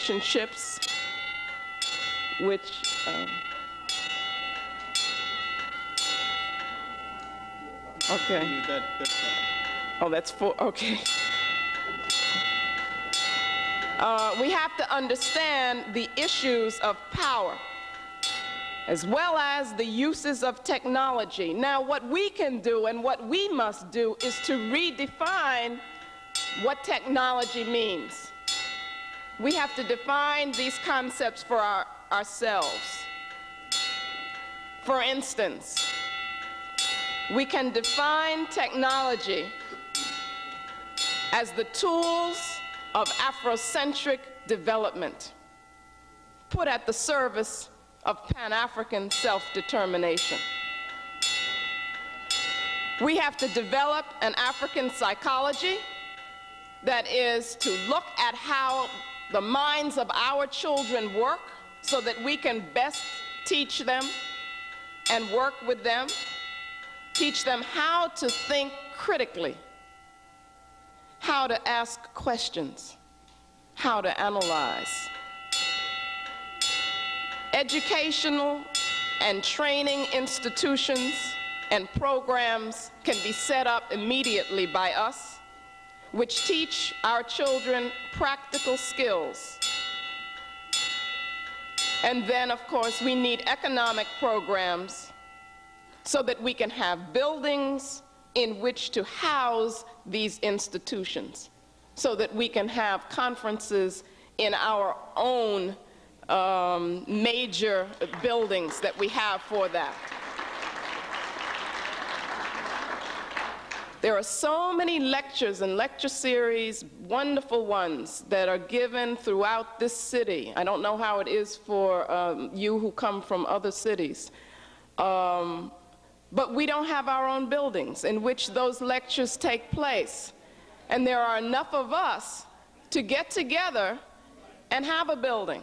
relationships, which um, okay. Oh, that's four. Okay. Uh, we have to understand the issues of power as well as the uses of technology. Now, what we can do and what we must do is to redefine what technology means. We have to define these concepts for our, ourselves. For instance, we can define technology as the tools of Afrocentric development put at the service of Pan-African self-determination. We have to develop an African psychology that is to look at how the minds of our children work so that we can best teach them and work with them, teach them how to think critically, how to ask questions, how to analyze. Educational and training institutions and programs can be set up immediately by us, which teach our children practical skills. And then, of course, we need economic programs so that we can have buildings in which to house these institutions, so that we can have conferences in our own um, major buildings that we have for that. There are so many lectures and lecture series, wonderful ones, that are given throughout this city. I don't know how it is for um, you who come from other cities. Um, but we don't have our own buildings in which those lectures take place. And there are enough of us to get together and have a building.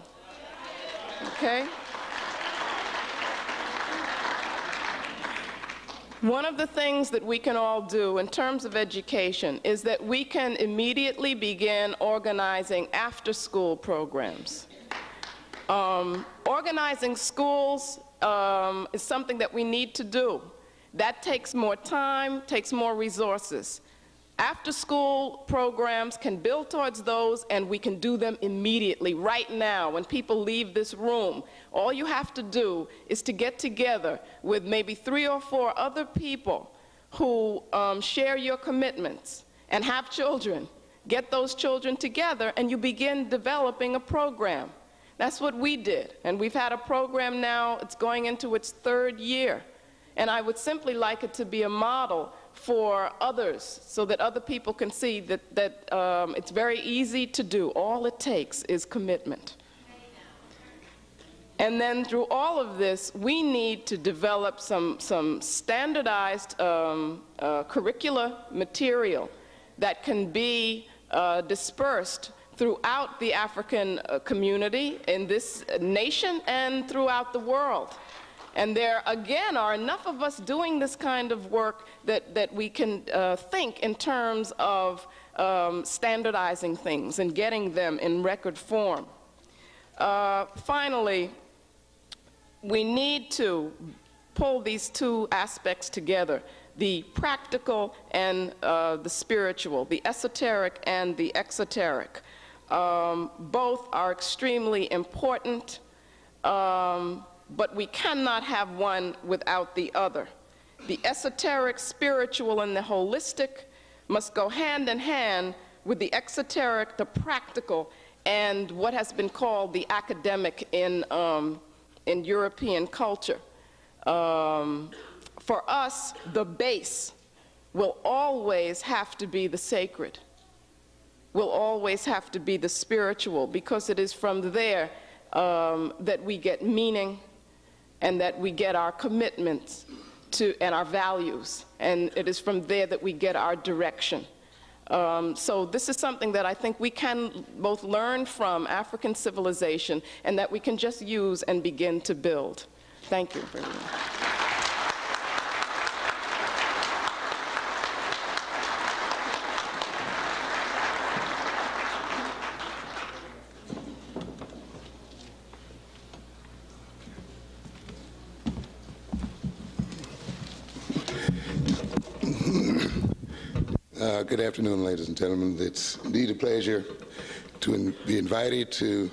Okay? One of the things that we can all do in terms of education is that we can immediately begin organizing after-school programs. Um, organizing schools um, is something that we need to do. That takes more time, takes more resources. After school programs can build towards those and we can do them immediately, right now, when people leave this room. All you have to do is to get together with maybe three or four other people who um, share your commitments and have children. Get those children together and you begin developing a program. That's what we did. And we've had a program now, it's going into its third year. And I would simply like it to be a model for others so that other people can see that, that um, it's very easy to do. All it takes is commitment. And then through all of this, we need to develop some, some standardized um, uh, curricula material that can be uh, dispersed throughout the African uh, community in this nation and throughout the world. And there, again, are enough of us doing this kind of work that, that we can uh, think in terms of um, standardizing things and getting them in record form. Uh, finally, we need to pull these two aspects together the practical and uh, the spiritual, the esoteric and the exoteric. Um, both are extremely important. Um, but we cannot have one without the other. The esoteric, spiritual, and the holistic must go hand in hand with the exoteric, the practical, and what has been called the academic in, um, in European culture. Um, for us, the base will always have to be the sacred, will always have to be the spiritual, because it is from there um, that we get meaning, and that we get our commitments to, and our values. And it is from there that we get our direction. Um, so this is something that I think we can both learn from African civilization and that we can just use and begin to build. Thank you very much. Uh, good afternoon, ladies and gentlemen. It's indeed a pleasure to in, be invited to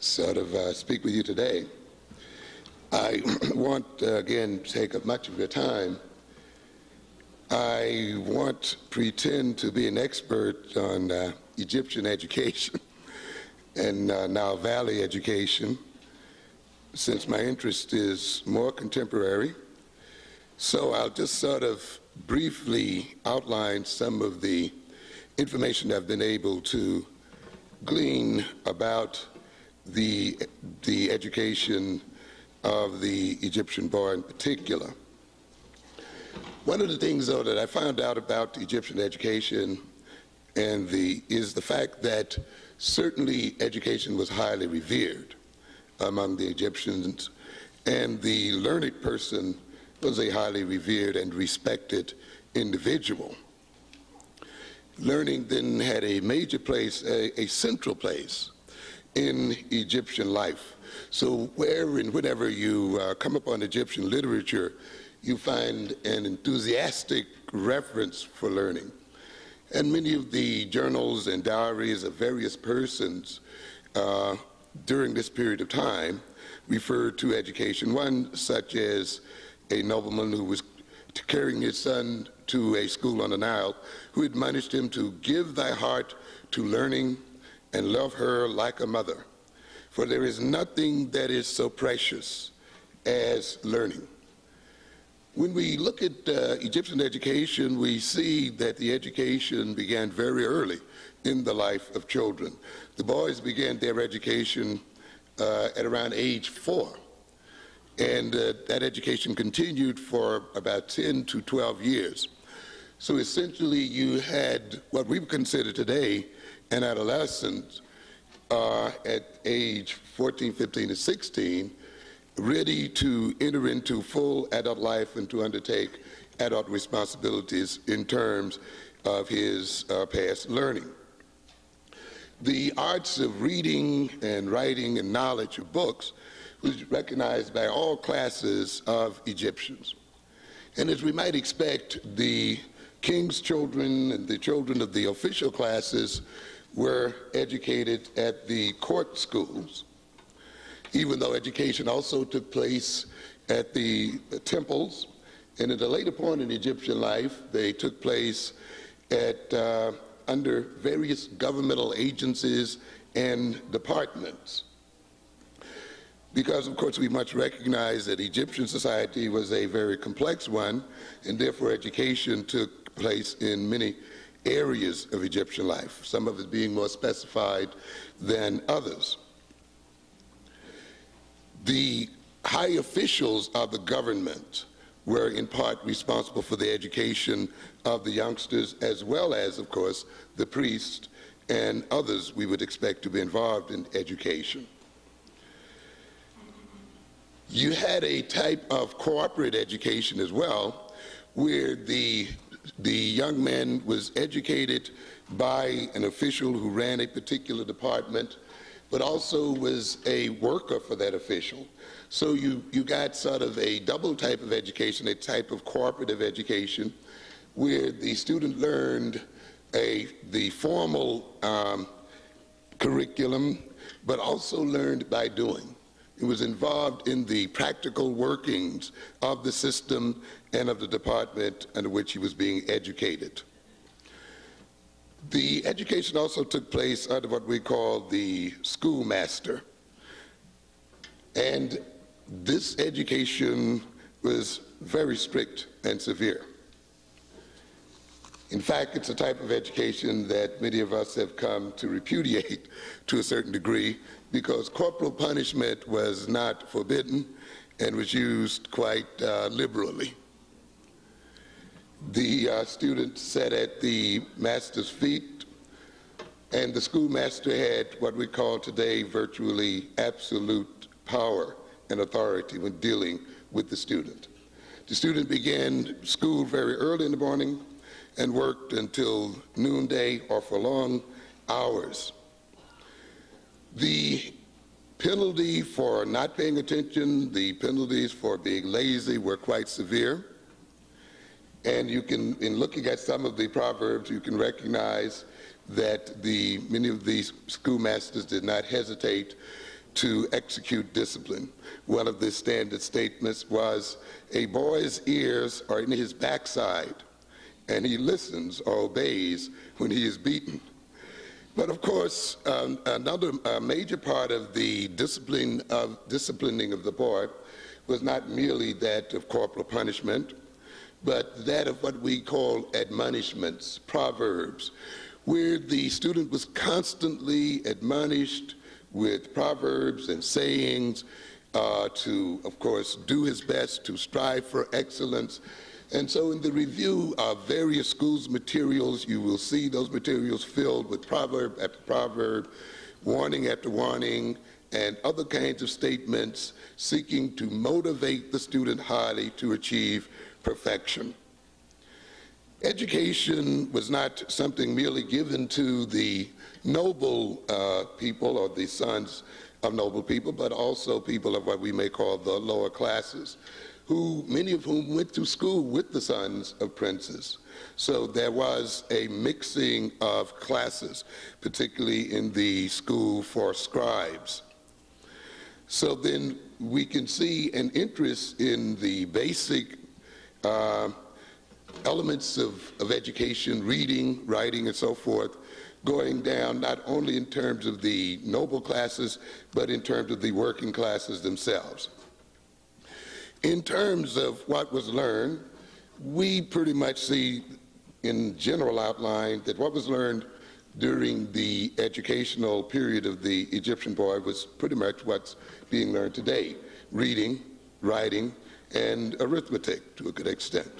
sort of uh, speak with you today. I want, uh, again, take up much of your time. I want pretend to be an expert on uh, Egyptian education and uh, Nile Valley education, since my interest is more contemporary. So I'll just sort of briefly outline some of the information I've been able to glean about the, the education of the Egyptian bar in particular. One of the things, though, that I found out about Egyptian education and the, is the fact that certainly education was highly revered among the Egyptians, and the learned person was a highly revered and respected individual. Learning then had a major place, a, a central place in Egyptian life. So where and whenever you uh, come upon Egyptian literature, you find an enthusiastic reference for learning. And many of the journals and diaries of various persons uh, during this period of time refer to education. One such as a nobleman who was carrying his son to a school on the Nile, who admonished him to give thy heart to learning and love her like a mother. For there is nothing that is so precious as learning. When we look at uh, Egyptian education, we see that the education began very early in the life of children. The boys began their education uh, at around age four. And uh, that education continued for about 10 to 12 years. So essentially, you had what we would consider today an adolescent uh, at age 14, 15, and 16, ready to enter into full adult life and to undertake adult responsibilities in terms of his uh, past learning. The arts of reading and writing and knowledge of books was recognized by all classes of Egyptians. And as we might expect, the king's children and the children of the official classes were educated at the court schools, even though education also took place at the temples. And at a later point in Egyptian life, they took place at, uh, under various governmental agencies and departments. Because, of course, we must recognize that Egyptian society was a very complex one, and therefore education took place in many areas of Egyptian life, some of it being more specified than others. The high officials of the government were in part responsible for the education of the youngsters, as well as, of course, the priests and others we would expect to be involved in education. You had a type of corporate education as well, where the the young man was educated by an official who ran a particular department, but also was a worker for that official. So you, you got sort of a double type of education, a type of cooperative education, where the student learned a, the formal um, curriculum, but also learned by doing. It was involved in the practical workings of the system and of the department under which he was being educated. The education also took place under what we call the schoolmaster. And this education was very strict and severe. In fact, it's a type of education that many of us have come to repudiate to a certain degree because corporal punishment was not forbidden and was used quite uh, liberally. The uh, student sat at the master's feet, and the schoolmaster had what we call today virtually absolute power and authority when dealing with the student. The student began school very early in the morning and worked until noonday or for long hours. The penalty for not paying attention, the penalties for being lazy were quite severe. And you can, in looking at some of the proverbs, you can recognize that the, many of these schoolmasters did not hesitate to execute discipline. One of the standard statements was, a boy's ears are in his backside, and he listens or obeys when he is beaten. But of course, um, another uh, major part of the discipline of disciplining of the boy was not merely that of corporal punishment, but that of what we call admonishments, proverbs, where the student was constantly admonished with proverbs and sayings uh, to, of course, do his best to strive for excellence. And so in the review of various schools' materials, you will see those materials filled with proverb after proverb, warning after warning, and other kinds of statements seeking to motivate the student highly to achieve perfection. Education was not something merely given to the noble uh, people or the sons of noble people, but also people of what we may call the lower classes, who many of whom went to school with the sons of princes. So there was a mixing of classes, particularly in the school for scribes. So then we can see an interest in the basic uh, elements of, of education, reading, writing, and so forth, going down not only in terms of the noble classes, but in terms of the working classes themselves. In terms of what was learned, we pretty much see in general outline that what was learned during the educational period of the Egyptian boy was pretty much what's being learned today reading, writing, and arithmetic to a good extent.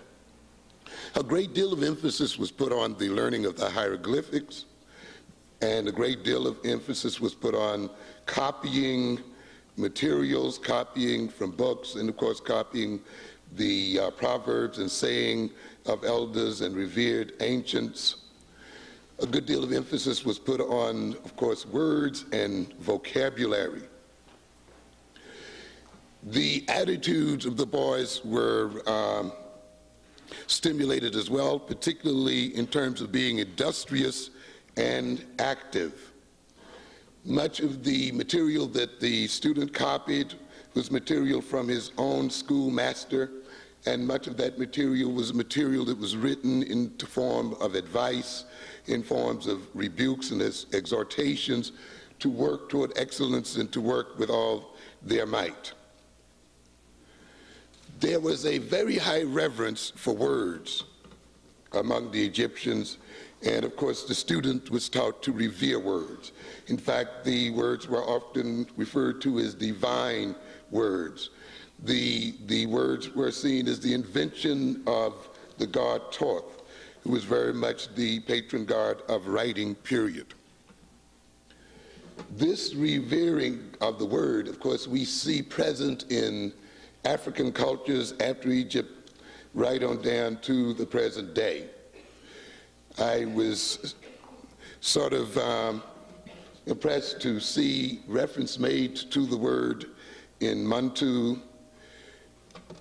A great deal of emphasis was put on the learning of the hieroglyphics, and a great deal of emphasis was put on copying materials, copying from books, and of course, copying the uh, proverbs and saying of elders and revered ancients. A good deal of emphasis was put on, of course, words and vocabulary. The attitudes of the boys were um, stimulated as well, particularly in terms of being industrious and active. Much of the material that the student copied was material from his own schoolmaster, and much of that material was material that was written in the form of advice, in forms of rebukes and exhortations to work toward excellence and to work with all their might there was a very high reverence for words among the Egyptians, and of course, the student was taught to revere words. In fact, the words were often referred to as divine words. The, the words were seen as the invention of the god Thoth, who was very much the patron god of writing, period. This revering of the word, of course, we see present in African cultures after Egypt right on down to the present day. I was sort of um, impressed to see reference made to the word in Muntu,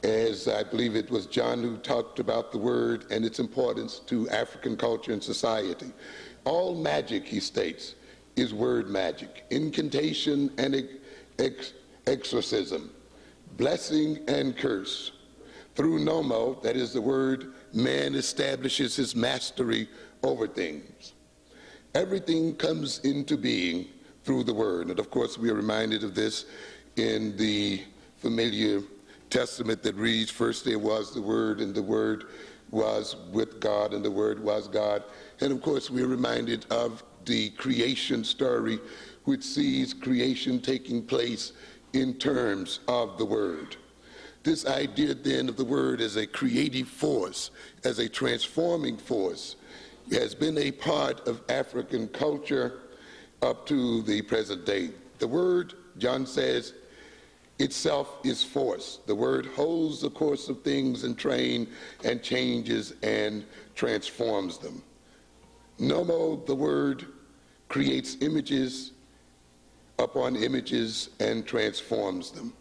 as I believe it was Jahn who talked about the word and its importance to African culture and society. All magic, he states, is word magic, incantation and ex- exorcism blessing and curse. Through nommo, that is the word, man establishes his mastery over things. Everything comes into being through the word. And of course, we are reminded of this in the familiar testament that reads, First there was the word, and the word was with God, and the word was God. And of course, we are reminded of the creation story, which sees creation taking place in terms of the word. This idea then of the word as a creative force, as a transforming force, has been a part of African culture up to the present day. The word, Jahn says, itself is force. The word holds the course of things and train and changes and transforms them. Nommo, the word, creates images upon images and transforms them.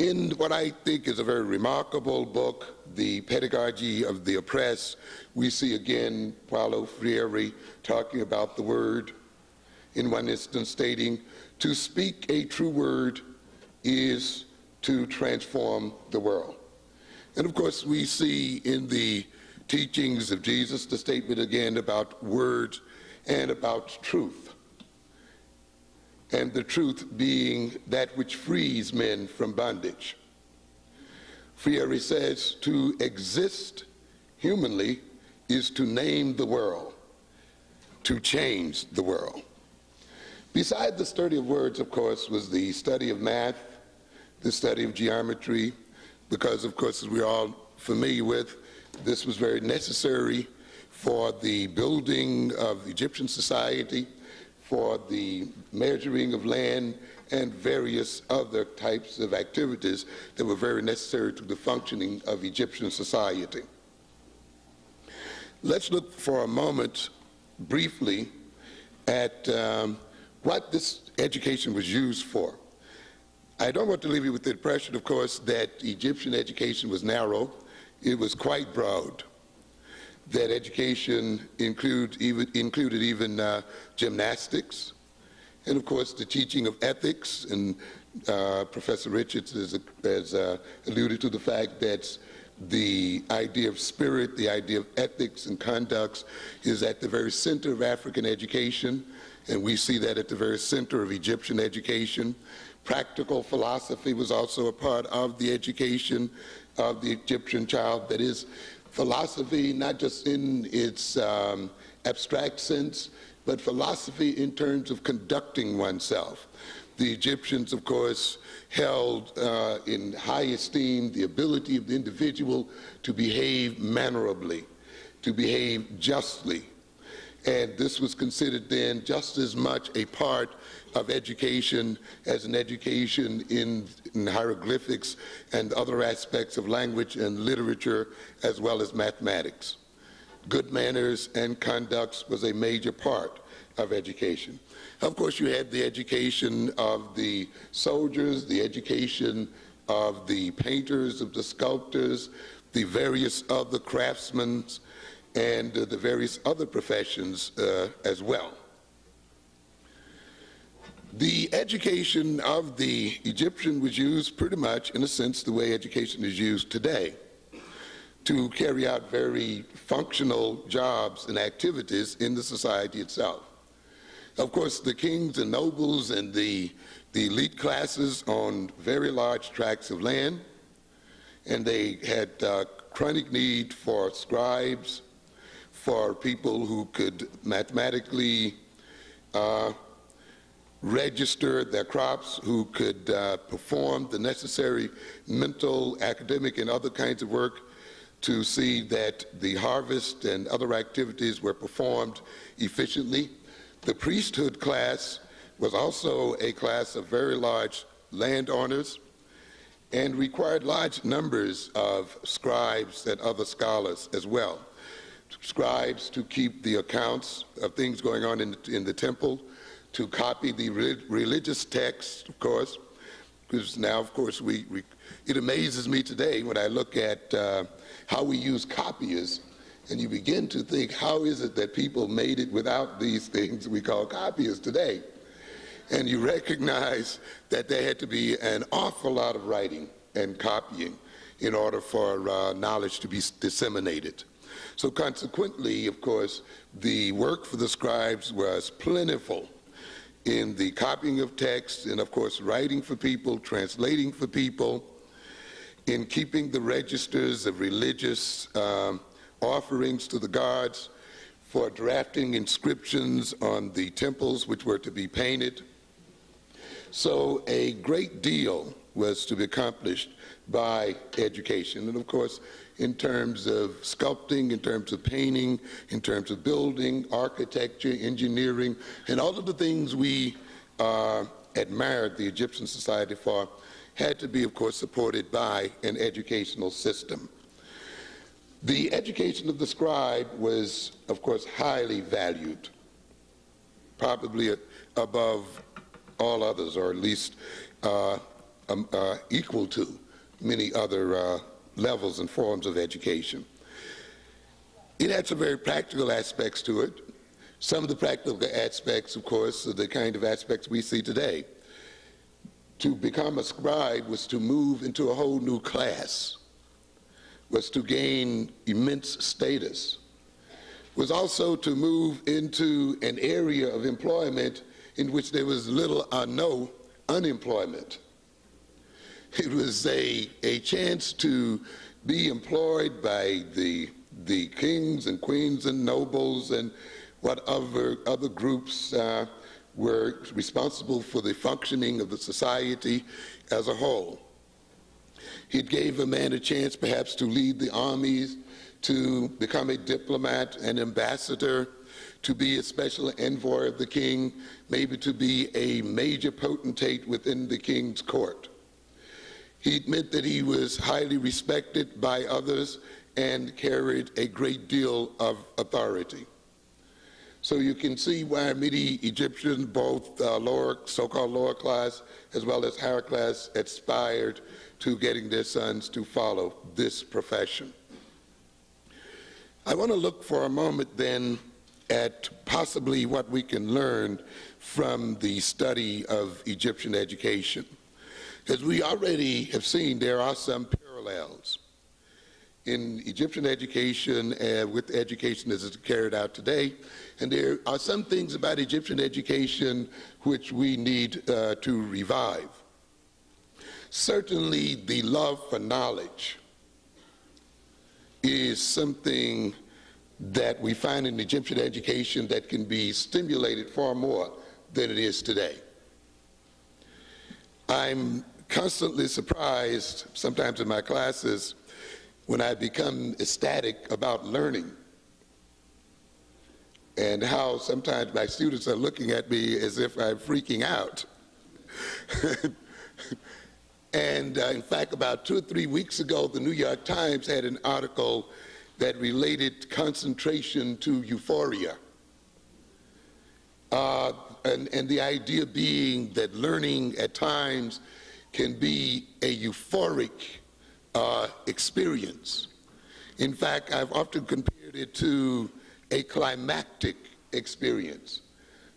In what I think is a very remarkable book, The Pedagogy of the Oppressed, we see again Paulo Freire talking about the word, in one instance stating, to speak a true word is to transform the world. And of course, we see in the teachings of Jesus the statement again about words and about truth and the truth being that which frees men from bondage. Freire says to exist humanly is to name the world, to change the world. Beside the study of words, of course, was the study of math, the study of geometry, because, of course, as we're all familiar with, this was very necessary for the building of Egyptian society for the measuring of land and various other types of activities that were very necessary to the functioning of Egyptian society. Let's look for a moment briefly at um, what this education was used for. I don't want to leave you with the impression, of course, that Egyptian education was narrow. It was quite broad that education even, included even uh, gymnastics, and of course the teaching of ethics. And uh, Professor Richards has, has uh, alluded to the fact that the idea of spirit, the idea of ethics and conducts is at the very center of African education, and we see that at the very center of Egyptian education. Practical philosophy was also a part of the education of the Egyptian child. That is, philosophy, not just in its um, abstract sense, but philosophy in terms of conducting oneself. The Egyptians, of course, held uh, in high esteem the ability of the individual to behave mannerably, to behave justly. And this was considered then just as much a part of education as an education in, in, hieroglyphics and other aspects of language and literature, as well as mathematics. Good manners and conducts was a major part of education. Of course, you had the education of the soldiers, the education of the painters, of the sculptors, the various other craftsmen, and uh, the various other professions uh, as well. The education of the Egyptian was used pretty much, in a sense, the way education is used today to carry out very functional jobs and activities in the society itself. Of course, the kings and nobles and the, the elite classes owned very large tracts of land, and they had uh, chronic need for scribes, for people who could mathematically uh, register their crops, who could uh, perform the necessary mental, academic, and other kinds of work to see that the harvest and other activities were performed efficiently. The priesthood class was also a class of very large landowners and required large numbers of scribes and other scholars as well. Scribes to keep the accounts of things going on in in the temple, to copy the re religious text, of course, because now, of course, we, we, it amazes me today when I look at uh, how we use copiers, and you begin to think, how is it that people made it without these things we call copiers today? And you recognize that there had to be an awful lot of writing and copying in order for uh, knowledge to be disseminated. So consequently, of course, the work for the scribes was plentiful in the copying of text, and of course, writing for people, translating for people, in keeping the registers of religious um, offerings to the gods, for drafting inscriptions on the temples which were to be painted. So, a great deal was to be accomplished by education. And of course, in terms of sculpting, in terms of painting, in terms of building, architecture, engineering, and all of the things we uh, admired the Egyptian society for had to be, of course, supported by an educational system. The education of the scribe was, of course, highly valued, probably above all others, or at least uh, um, uh, equal to many other uh, levels and forms of education. It had some very practical aspects to it. Some of the practical aspects, of course, are the kind of aspects we see today. To become a scribe was to move into a whole new class, was to gain immense status, was also to move into an area of employment in which there was little or no unemployment. It was a, a chance to be employed by the, the kings and queens and nobles and whatever other groups uh, were responsible for the functioning of the society as a whole. It gave a man a chance perhaps to lead the armies, to become a diplomat, an ambassador, to be a special envoy of the king, maybe to be a major potentate within the king's court. He meant that he was highly respected by others and carried a great deal of authority. So you can see why many Egyptians, both uh, lower, so-called lower class as well as higher class, aspired to getting their sons to follow this profession. I want to look for a moment then at possibly what we can learn from the study of Egyptian education. As we already have seen, there are some parallels in Egyptian education uh, with education as it's carried out today. And there are some things about Egyptian education which we need uh, to revive. Certainly, the love for knowledge is something that we find in Egyptian education that can be stimulated far more than it is today. I'm constantly surprised, sometimes in my classes, when I become ecstatic about learning and how sometimes my students are looking at me as if I'm freaking out. and uh, in fact, about two or three weeks ago, the New York Times had an article that related concentration to euphoria. Uh, and, and the idea being that learning at times can be a euphoric uh, experience. In fact, I've often compared it to a climactic experience,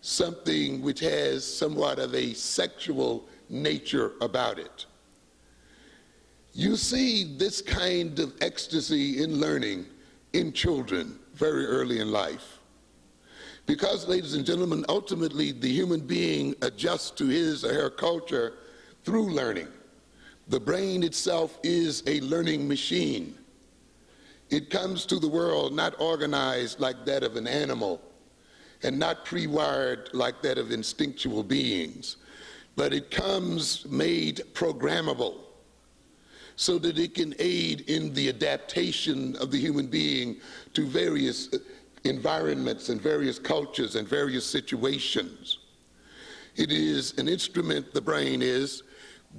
something which has somewhat of a sexual nature about it. You see this kind of ecstasy in learning in children very early in life. Because, ladies and gentlemen, ultimately the human being adjusts to his or her culture through learning. The brain itself is a learning machine. It comes to the world not organized like that of an animal and not pre wired like that of instinctual beings, but it comes made programmable so that it can aid in the adaptation of the human being to various environments and various cultures and various situations. It is an instrument, the brain is,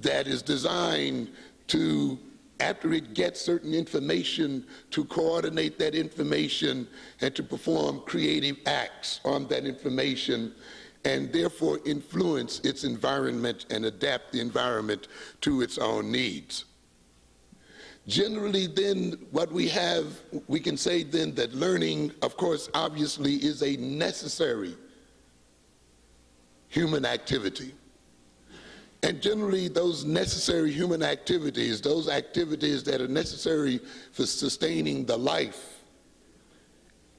that is designed to, after it gets certain information, to coordinate that information and to perform creative acts on that information and therefore influence its environment and adapt the environment to its own needs. Generally, then, what we have, we can say then that learning, of course, obviously is a necessary human activity. And generally, those necessary human activities, those activities that are necessary for sustaining the life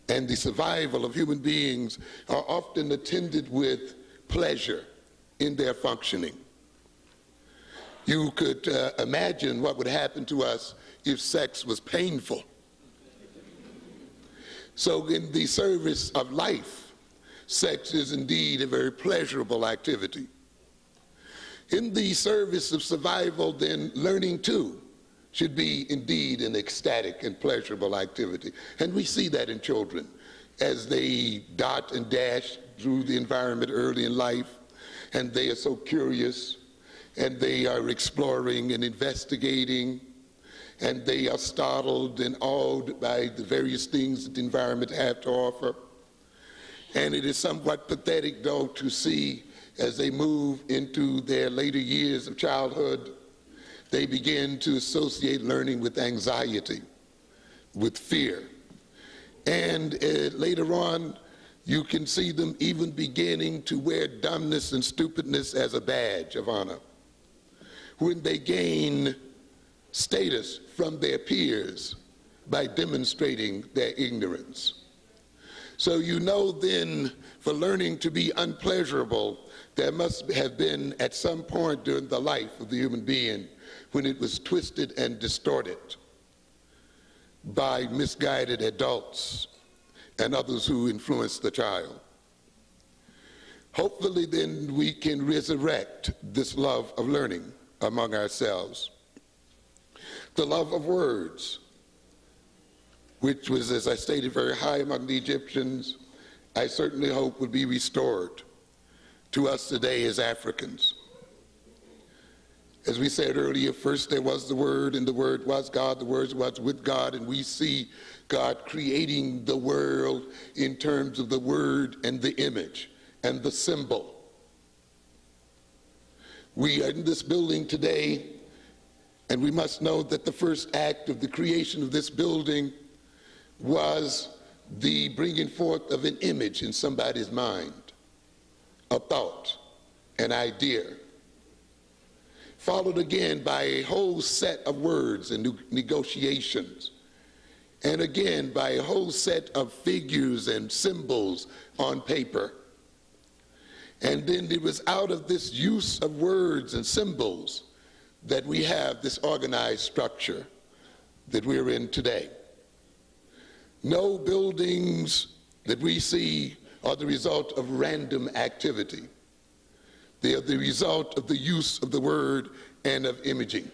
and the survival of human beings, are often attended with pleasure in their functioning. You could uh, imagine what would happen to us if sex was painful. So, in the service of life, sex is indeed a very pleasurable activity. In the service of survival, then, learning too should be indeed an ecstatic and pleasurable activity. And we see that in children as they dot and dash through the environment early in life, and they are so curious and they are exploring and investigating, and they are startled and awed by the various things that the environment have to offer. And it is somewhat pathetic, though, to see as they move into their later years of childhood they begin to associate learning with anxiety, with fear. And uh, later on, you can see them even beginning to wear dumbness and stupidness as a badge of honor. When they gain status from their peers by demonstrating their ignorance. So you know then, for learning to be unpleasurable, there must have been at some point during the life of the human being when it was twisted and distorted by misguided adults and others who influenced the child. Hopefully, then, we can resurrect this love of learning among ourselves. The love of words, which was, as I stated, very high among the Egyptians, I certainly hope would be restored to us today as Africans. As we said earlier, first there was the Word, and the Word was God, the Word was with God, and we see God creating the world in terms of the Word and the image and the symbol. We are in this building today, and we must know that the first act of the creation of this building was the bringing forth of an image in somebody's mind, a thought, an idea followed again by a whole set of words and negotiations, and again by a whole set of figures and symbols on paper. And then it was out of this use of words and symbols that we have this organized structure that we're in today. No buildings that we see are the result of random activity. They are the result of the use of the word and of imaging.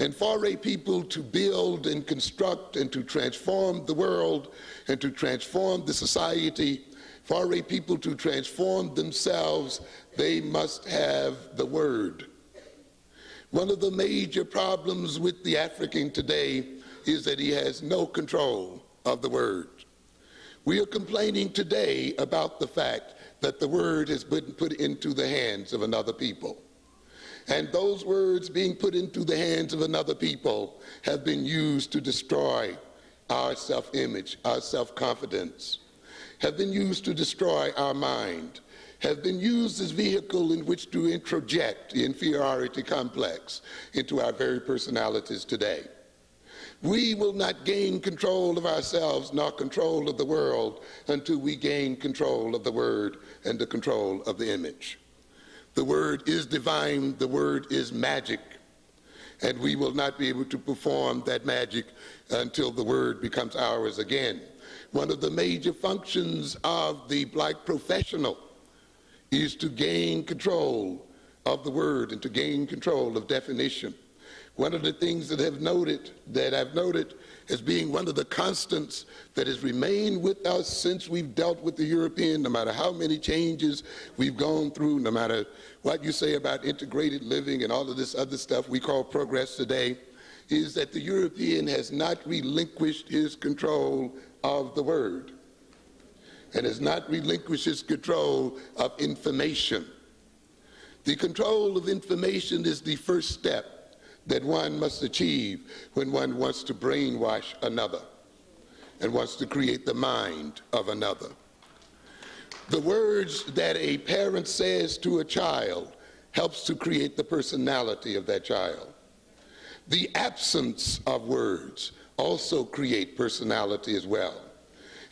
And for a people to build and construct and to transform the world and to transform the society, for a people to transform themselves, they must have the word. One of the major problems with the African today is that he has no control of the word. We are complaining today about the fact that the word has been put into the hands of another people. And those words being put into the hands of another people have been used to destroy our self image, our self confidence, have been used to destroy our mind, have been used as vehicle in which to introject the inferiority complex into our very personalities today. We will not gain control of ourselves nor control of the world until we gain control of the word and the control of the image. The word is divine, the word is magic, and we will not be able to perform that magic until the word becomes ours again. One of the major functions of the black professional is to gain control of the word and to gain control of definition. One of the things that have noted that I've noted as being one of the constants that has remained with us since we've dealt with the European, no matter how many changes we've gone through, no matter what you say about integrated living and all of this other stuff we call progress today, is that the European has not relinquished his control of the word and has not relinquished his control of information. The control of information is the first step that one must achieve when one wants to brainwash another and wants to create the mind of another. The words that a parent says to a child helps to create the personality of that child. The absence of words also create personality as well.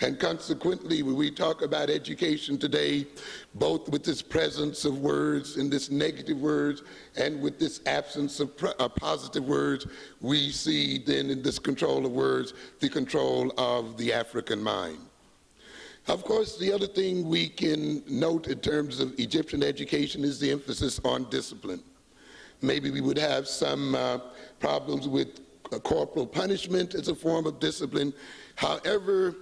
And consequently, when we talk about education today, both with this presence of words and this negative words and with this absence of uh, positive words, we see then in this control of words the control of the African mind. Of course, the other thing we can note in terms of Egyptian education is the emphasis on discipline. Maybe we would have some uh, problems with uh, corporal punishment as a form of discipline. However,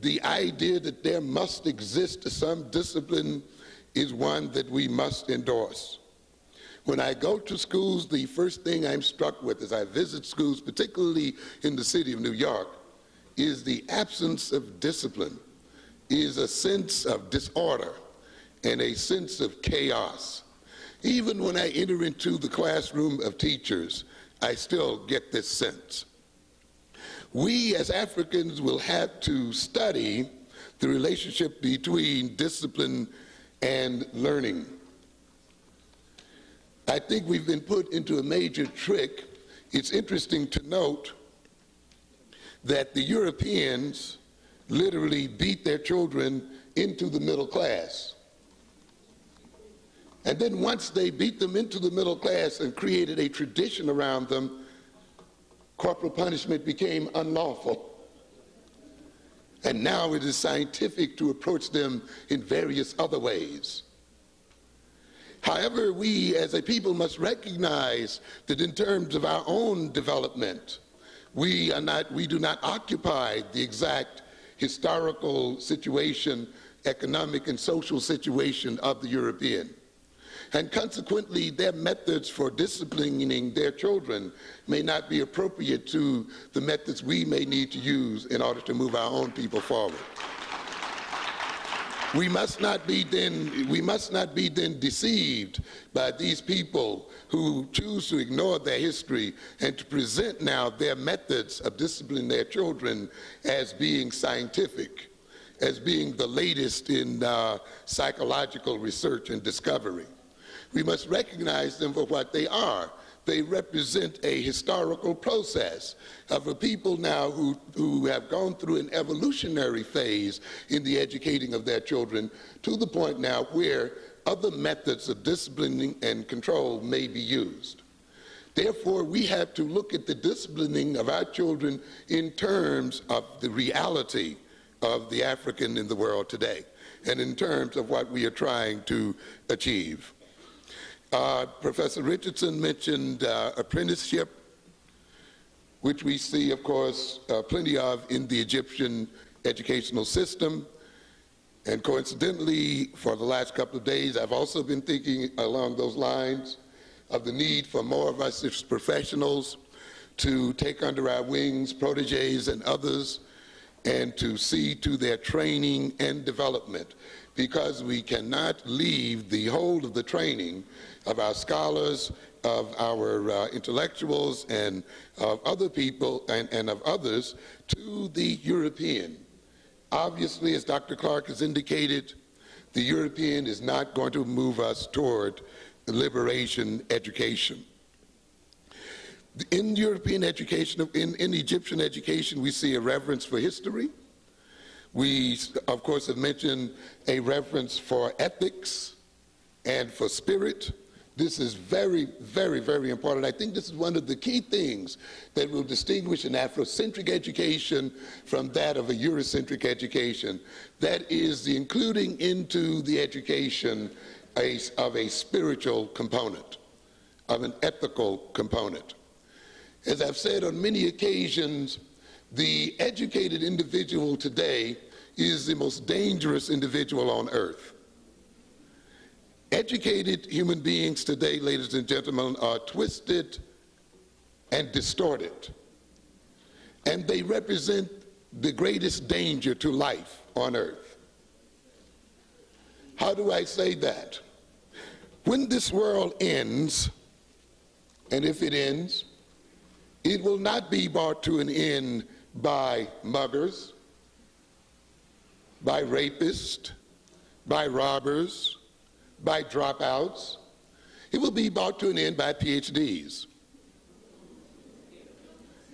the idea that there must exist some discipline is one that we must endorse. When I go to schools, the first thing I'm struck with as I visit schools, particularly in the city of New York, is the absence of discipline, is a sense of disorder and a sense of chaos. Even when I enter into the classroom of teachers, I still get this sense. We as Africans will have to study the relationship between discipline and learning. I think we've been put into a major trick. It's interesting to note that the Europeans literally beat their children into the middle class. And then once they beat them into the middle class and created a tradition around them, corporal punishment became unlawful. And now it is scientific to approach them in various other ways. However, we as a people must recognize that in terms of our own development, we, are not, we do not occupy the exact historical situation, economic and social situation of the European. And consequently, their methods for disciplining their children may not be appropriate to the methods we may need to use in order to move our own people forward. We must not be then, we must not be then deceived by these people who choose to ignore their history and to present now their methods of disciplining their children as being scientific, as being the latest in uh, psychological research and discovery. We must recognize them for what they are. They represent a historical process of a people now who, who have gone through an evolutionary phase in the educating of their children to the point now where other methods of disciplining and control may be used. Therefore, we have to look at the disciplining of our children in terms of the reality of the African in the world today and in terms of what we are trying to achieve. Uh, Professor Richardson mentioned uh, apprenticeship, which we see, of course, uh, plenty of in the Egyptian educational system. And coincidentally, for the last couple of days, I've also been thinking along those lines of the need for more of us as professionals to take under our wings proteges and others and to see to their training and development because we cannot leave the whole of the training of our scholars, of our uh, intellectuals, and of other people and, and of others to the European. Obviously, as Dr. Clarke has indicated, the European is not going to move us toward liberation education. In European education, in, in Egyptian education, we see a reverence for history. We, of course, have mentioned a reverence for ethics and for spirit. This is very, very, very important. I think this is one of the key things that will distinguish an Afrocentric education from that of a Eurocentric education. That is the including into the education a, of a spiritual component, of an ethical component. As I've said on many occasions, the educated individual today is the most dangerous individual on earth. Educated human beings today, ladies and gentlemen, are twisted and distorted. And they represent the greatest danger to life on earth. How do I say that? When this world ends, and if it ends, it will not be brought to an end by muggers, by rapists, by robbers, by dropouts. It will be brought to an end by PhDs.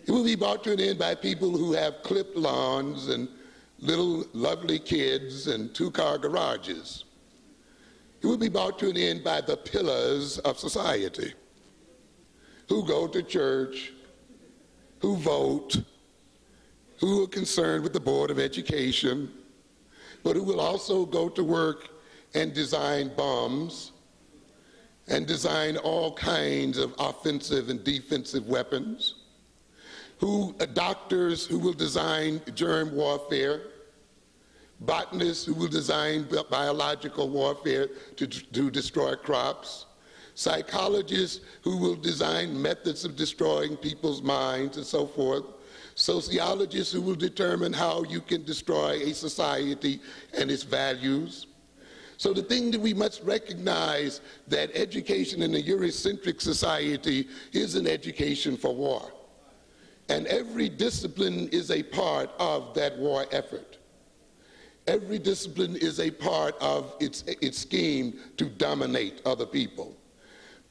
It will be brought to an end by people who have clipped lawns and little lovely kids and two-car garages. It will be brought to an end by the pillars of society who go to church, who vote, who are concerned with the Board of Education, but who will also go to work and design bombs and design all kinds of offensive and defensive weapons, who uh, doctors who will design germ warfare, botanists who will design biological warfare to, to destroy crops, psychologists who will design methods of destroying people's minds and so forth, sociologists who will determine how you can destroy a society and its values, So the thing that we must recognize that education in a Eurocentric society is an education for war. And every discipline is a part of that war effort. Every discipline is a part of its, its scheme to dominate other people.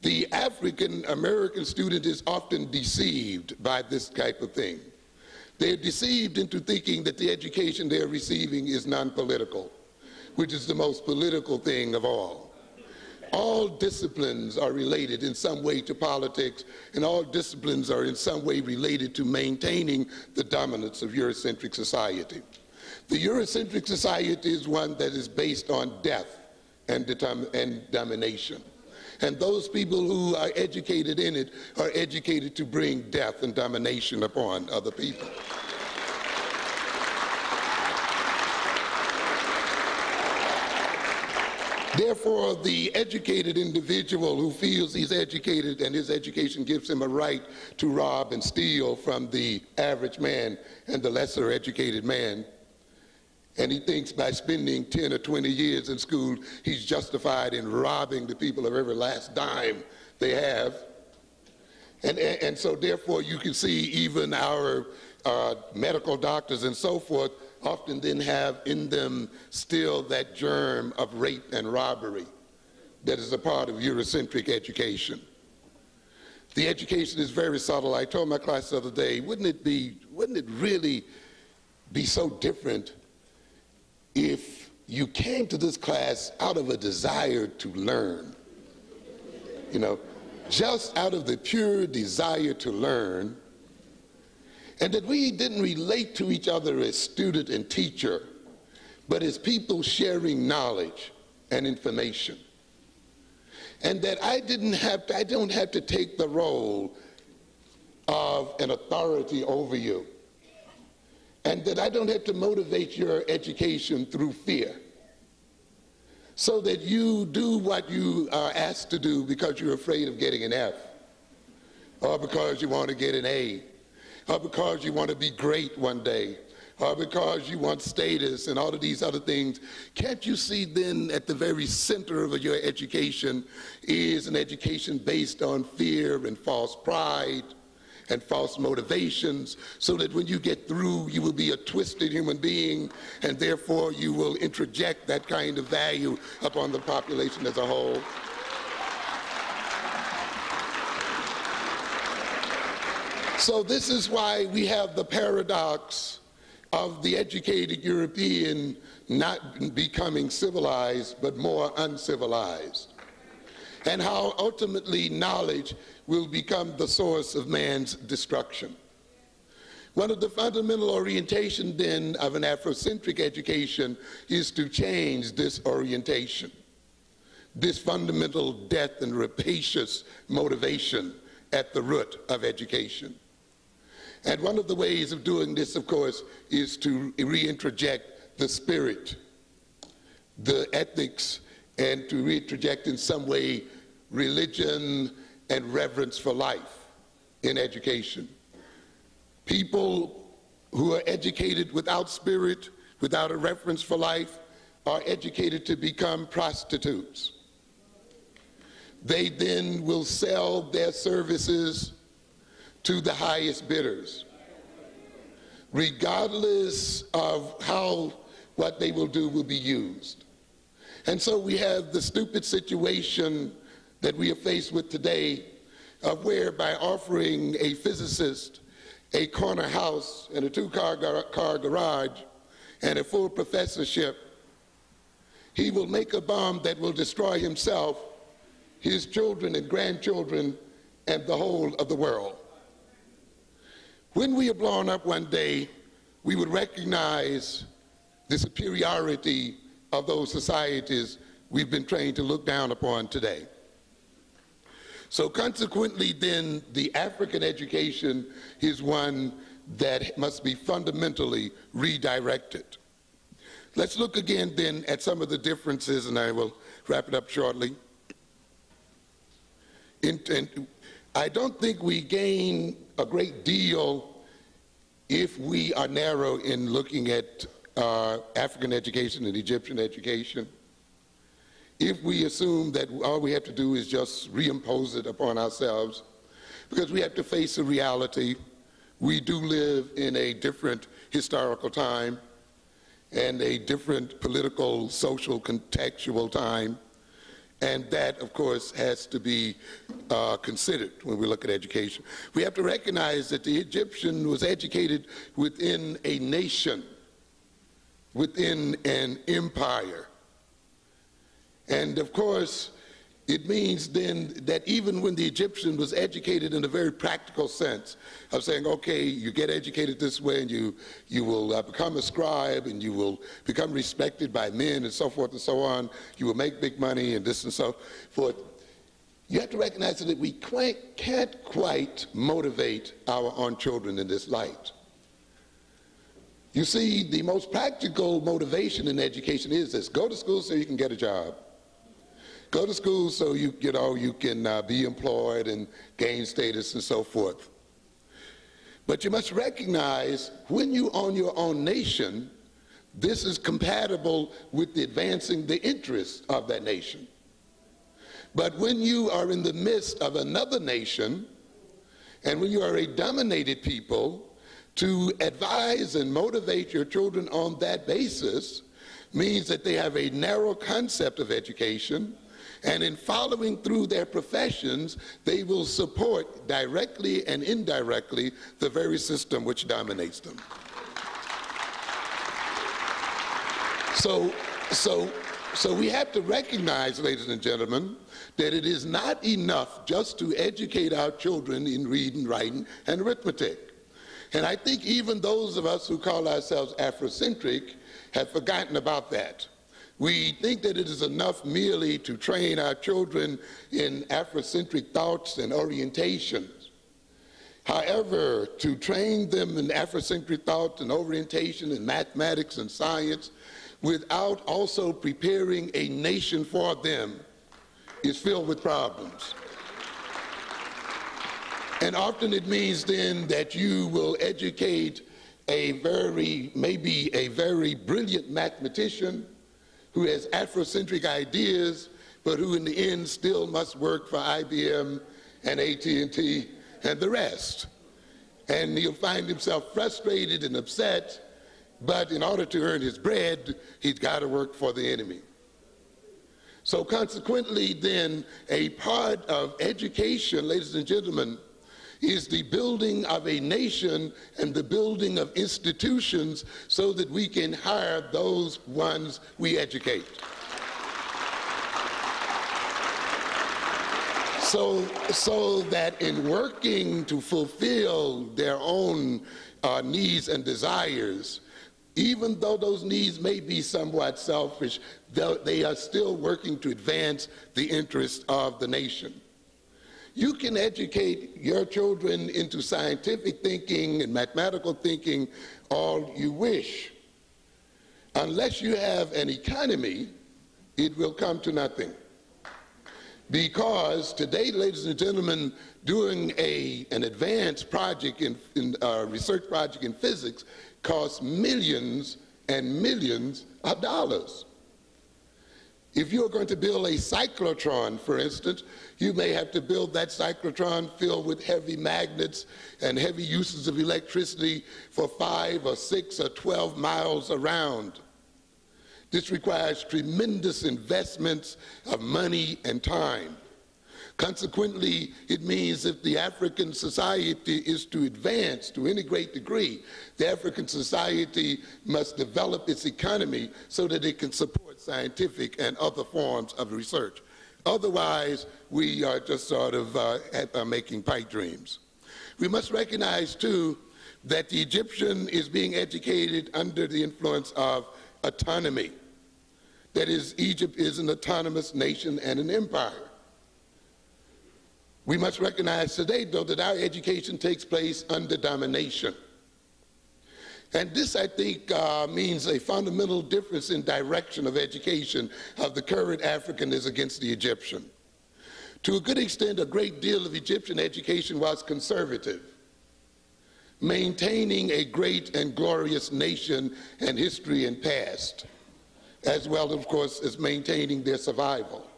The African American student is often deceived by this type of thing. They're deceived into thinking that the education they're receiving is non-political, which is the most political thing of all. All disciplines are related in some way to politics, and all disciplines are in some way related to maintaining the dominance of Eurocentric society. The Eurocentric society is one that is based on death and, and domination. And those people who are educated in it are educated to bring death and domination upon other people. Therefore, the educated individual who feels he's educated and his education gives him a right to rob and steal from the average man and the lesser educated man and he thinks by spending 10 or 20 years in school, he's justified in robbing the people of every last dime they have. And, and, and so therefore you can see even our uh, medical doctors and so forth often then have in them still that germ of rape and robbery that is a part of Eurocentric education. The education is very subtle. I told my class the other day, wouldn't it be, wouldn't it really be so different if you came to this class out of a desire to learn, you know, just out of the pure desire to learn, and that we didn't relate to each other as student and teacher, but as people sharing knowledge and information. And that I didn't have to, I don't have to take the role of an authority over you and that I don't have to motivate your education through fear. So that you do what you are asked to do because you're afraid of getting an F, or because you want to get an A, or because you want to be great one day, or because you want status and all of these other things. Can't you see then at the very center of your education is an education based on fear and false pride? and false motivations so that when you get through, you will be a twisted human being and therefore you will introject that kind of value upon the population as a whole. So this is why we have the paradox of the educated European not becoming civilized, but more uncivilized. And how ultimately knowledge will become the source of man's destruction. One of the fundamental orientation then of an Afrocentric education is to change this orientation, this fundamental death and rapacious motivation at the root of education. And one of the ways of doing this, of course, is to reintroject the spirit, the ethics, and to reintroject in some way religion, and reverence for life in education. People who are educated without spirit, without a reverence for life, are educated to become prostitutes. They then will sell their services to the highest bidders, regardless of how what they will do will be used. And so we have the stupid situation that we are faced with today of where by offering a physicist a corner house and a two-car gar car garage and a full professorship, he will make a bomb that will destroy himself, his children and grandchildren, and the whole of the world. When we are blown up one day, we would recognize the superiority of those societies we've been trained to look down upon today. So consequently, then, the African education is one that must be fundamentally redirected. Let's look again then at some of the differences, and I will wrap it up shortly. In, in, I don't think we gain a great deal if we are narrow in looking at uh, African education and Egyptian education. if we assume that all we have to do is just reimpose it upon ourselves, because we have to face the reality. We do live in a different historical time and a different political, social, contextual time. And that, of course, has to be uh, considered when we look at education. We have to recognize that the Egyptian was educated within a nation, within an empire. And of course, it means then that even when the Egyptian was educated in a very practical sense of saying, okay, you get educated this way and you, you will uh, become a scribe and you will become respected by men and so forth and so on, you will make big money and this and so forth. You have to recognize that we can't quite motivate our own children in this light. You see, the most practical motivation in education is this go to school so you can get a job. Go to school so you, you know, you can uh, be employed and gain status and so forth. But you must recognize when you own your own nation, this is compatible with advancing the interests of that nation. But when you are in the midst of another nation, and when you are a dominated people, to advise and motivate your children on that basis means that they have a narrow concept of education and in following through their professions, they will support directly and indirectly the very system which dominates them. So, so, so we have to recognize, ladies and gentlemen, that it is not enough just to educate our children in reading, writing, and arithmetic. And I think even those of us who call ourselves Afrocentric have forgotten about that. We think that it is enough merely to train our children in Afrocentric thoughts and orientations. However, to train them in Afrocentric thoughts and orientation in mathematics and science without also preparing a nation for them is filled with problems. And often it means then that you will educate a very, maybe a very brilliant mathematician who has Afrocentric ideas, but who in the end still must work for IBM and AT&T and the rest. And he'll find himself frustrated and upset, but in order to earn his bread, he's got to work for the enemy. So consequently, then, a part of education, ladies and gentlemen, is the building of a nation and the building of institutions so that we can hire those ones we educate. So, so that in working to fulfill their own uh, needs and desires, even though those needs may be somewhat selfish, they are still working to advance the interests of the nation. You can educate your children into scientific thinking and mathematical thinking all you wish. Unless you have an economy, it will come to nothing. Because today, ladies and gentlemen, doing a, an advanced project in, in uh, research project in physics costs millions and millions of dollars. If you're going to build a cyclotron, for instance, you may have to build that cyclotron filled with heavy magnets and heavy uses of electricity for five or six or 12 miles around. This requires tremendous investments of money and time. Consequently, it means if the African society is to advance to any great degree, the African society must develop its economy so that it can support scientific and other forms of research. Otherwise, we are just sort of uh, uh, making pipe dreams. We must recognize, too, that the Egyptian is being educated under the influence of autonomy. That is, Egypt is an autonomous nation and an empire. We must recognize today, though, that our education takes place under domination. And this, I think, uh, means a fundamental difference in direction of education of the current African is against the Egyptian. To a good extent, a great deal of Egyptian education was conservative, maintaining a great and glorious nation and history and past. as well, of course, as maintaining their survival.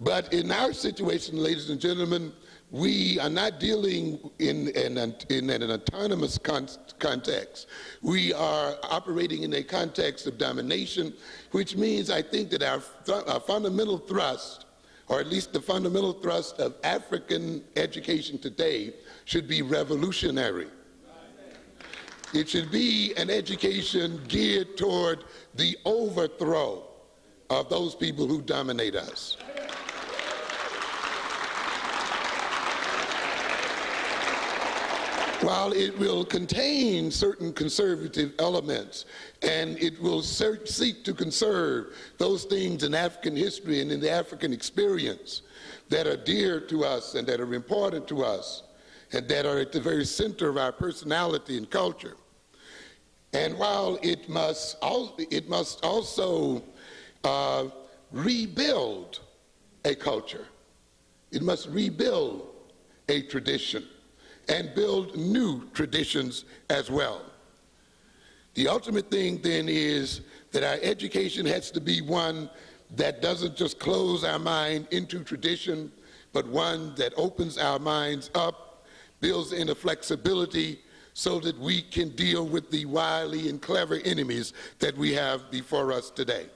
But in our situation, ladies and gentlemen, we are not dealing in, in, in an autonomous con context. We are operating in a context of domination, which means I think that our, our fundamental thrust, or at least the fundamental thrust of African education today, should be revolutionary. It should be an education geared toward the overthrow of those people who dominate us. While it will contain certain conservative elements and it will seek to conserve those things in African history and in the African experience that are dear to us and that are important to us and that are at the very center of our personality and culture. And while it must, it must also uh, rebuild a culture, it must rebuild a tradition and build new traditions as well. The ultimate thing then is that our education has to be one that doesn't just close our mind into tradition, but one that opens our minds up, builds in a flexibility so that we can deal with the wily and clever enemies that we have before us today.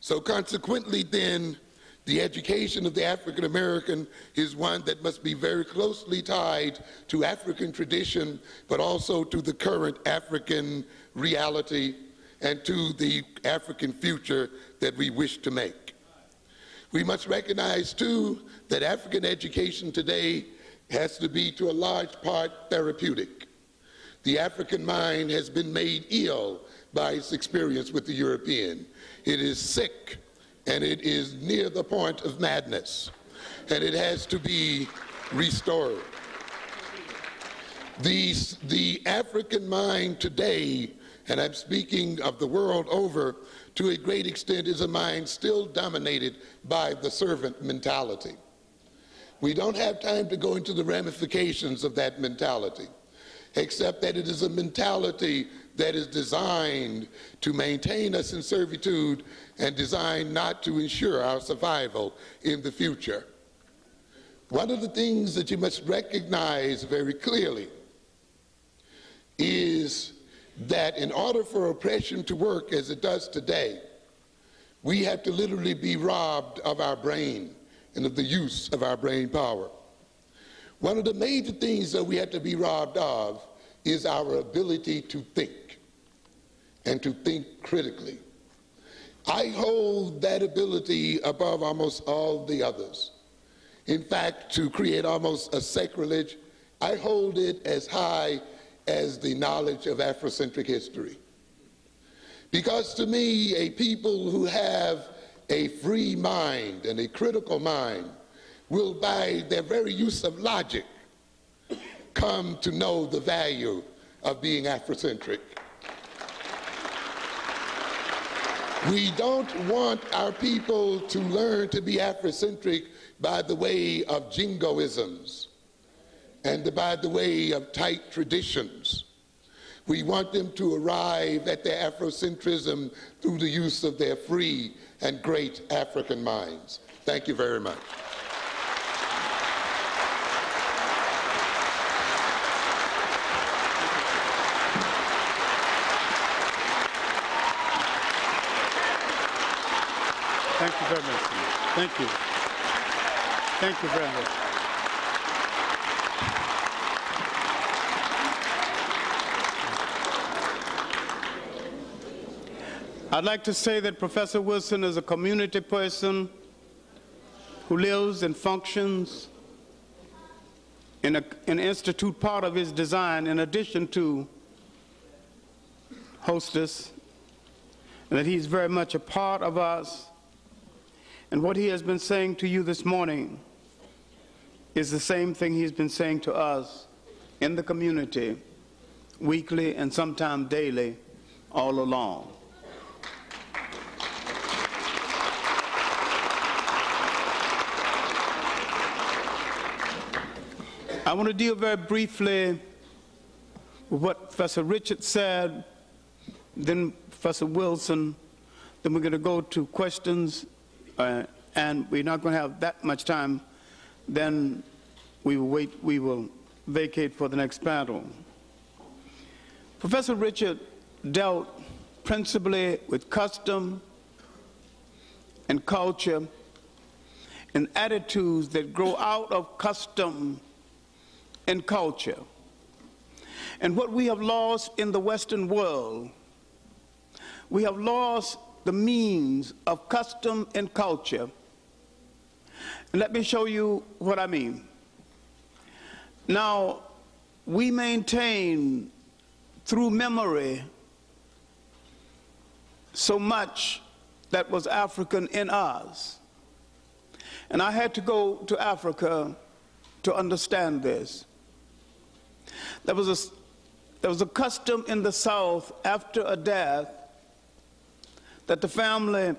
So consequently then, the education of the African American is one that must be very closely tied to African tradition, but also to the current African reality and to the African future that we wish to make. We must recognize, too, that African education today has to be, to a large part, therapeutic. The African mind has been made ill by its experience with the European. It is sick and it is near the point of madness, and it has to be restored. The, the African mind today, and I'm speaking of the world over, to a great extent is a mind still dominated by the servant mentality. We don't have time to go into the ramifications of that mentality, except that it is a mentality that is designed to maintain us in servitude and designed not to ensure our survival in the future. One of the things that you must recognize very clearly is that in order for oppression to work as it does today, we have to literally be robbed of our brain and of the use of our brain power. One of the major things that we have to be robbed of is our ability to think and to think critically. I hold that ability above almost all the others. In fact, to create almost a sacrilege, I hold it as high as the knowledge of Afrocentric history. Because to me, a people who have a free mind and a critical mind will, by their very use of logic, come to know the value of being Afrocentric. We don't want our people to learn to be Afrocentric by the way of jingoisms and by the way of tight traditions. We want them to arrive at their Afrocentrism through the use of their free and great African minds. Thank you very much. Thank you very much. Thank you. Thank you very much. I'd like to say that Professor Wilson is a community person who lives and functions in a, an institute part of his design in addition to hostess, and that he's very much a part of us and what he has been saying to you this morning is the same thing he's been saying to us in the community weekly and sometimes daily all along. I want to deal very briefly with what Professor Richard said then Professor Wilson, then we're going to go to questions, uh, and we're not going to have that much time. Then we will wait, we will vacate for the next panel. Professor Richard dealt principally with custom and culture and attitudes that grow out of custom and culture. And what we have lost in the Western world, we have lost the means of custom and culture. Let me show you what I mean. Now, we maintain through memory so much that was African in us. And I had to go to Africa to understand this. There was a, there was a custom in the South after a death that the family,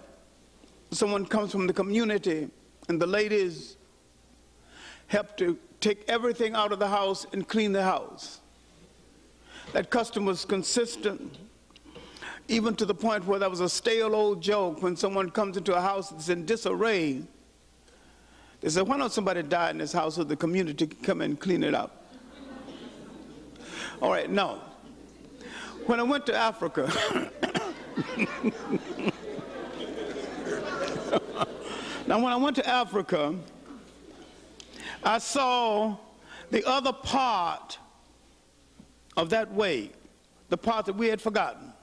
someone comes from the community, and the ladies help to take everything out of the house and clean the house. That custom was consistent, even to the point where there was a stale old joke when someone comes into a house that's in disarray. They say, why don't somebody die in this house so the community can come and clean it up? All right, no. When I went to Africa, now when I went to Africa, I saw the other part of that way, the part that we had forgotten.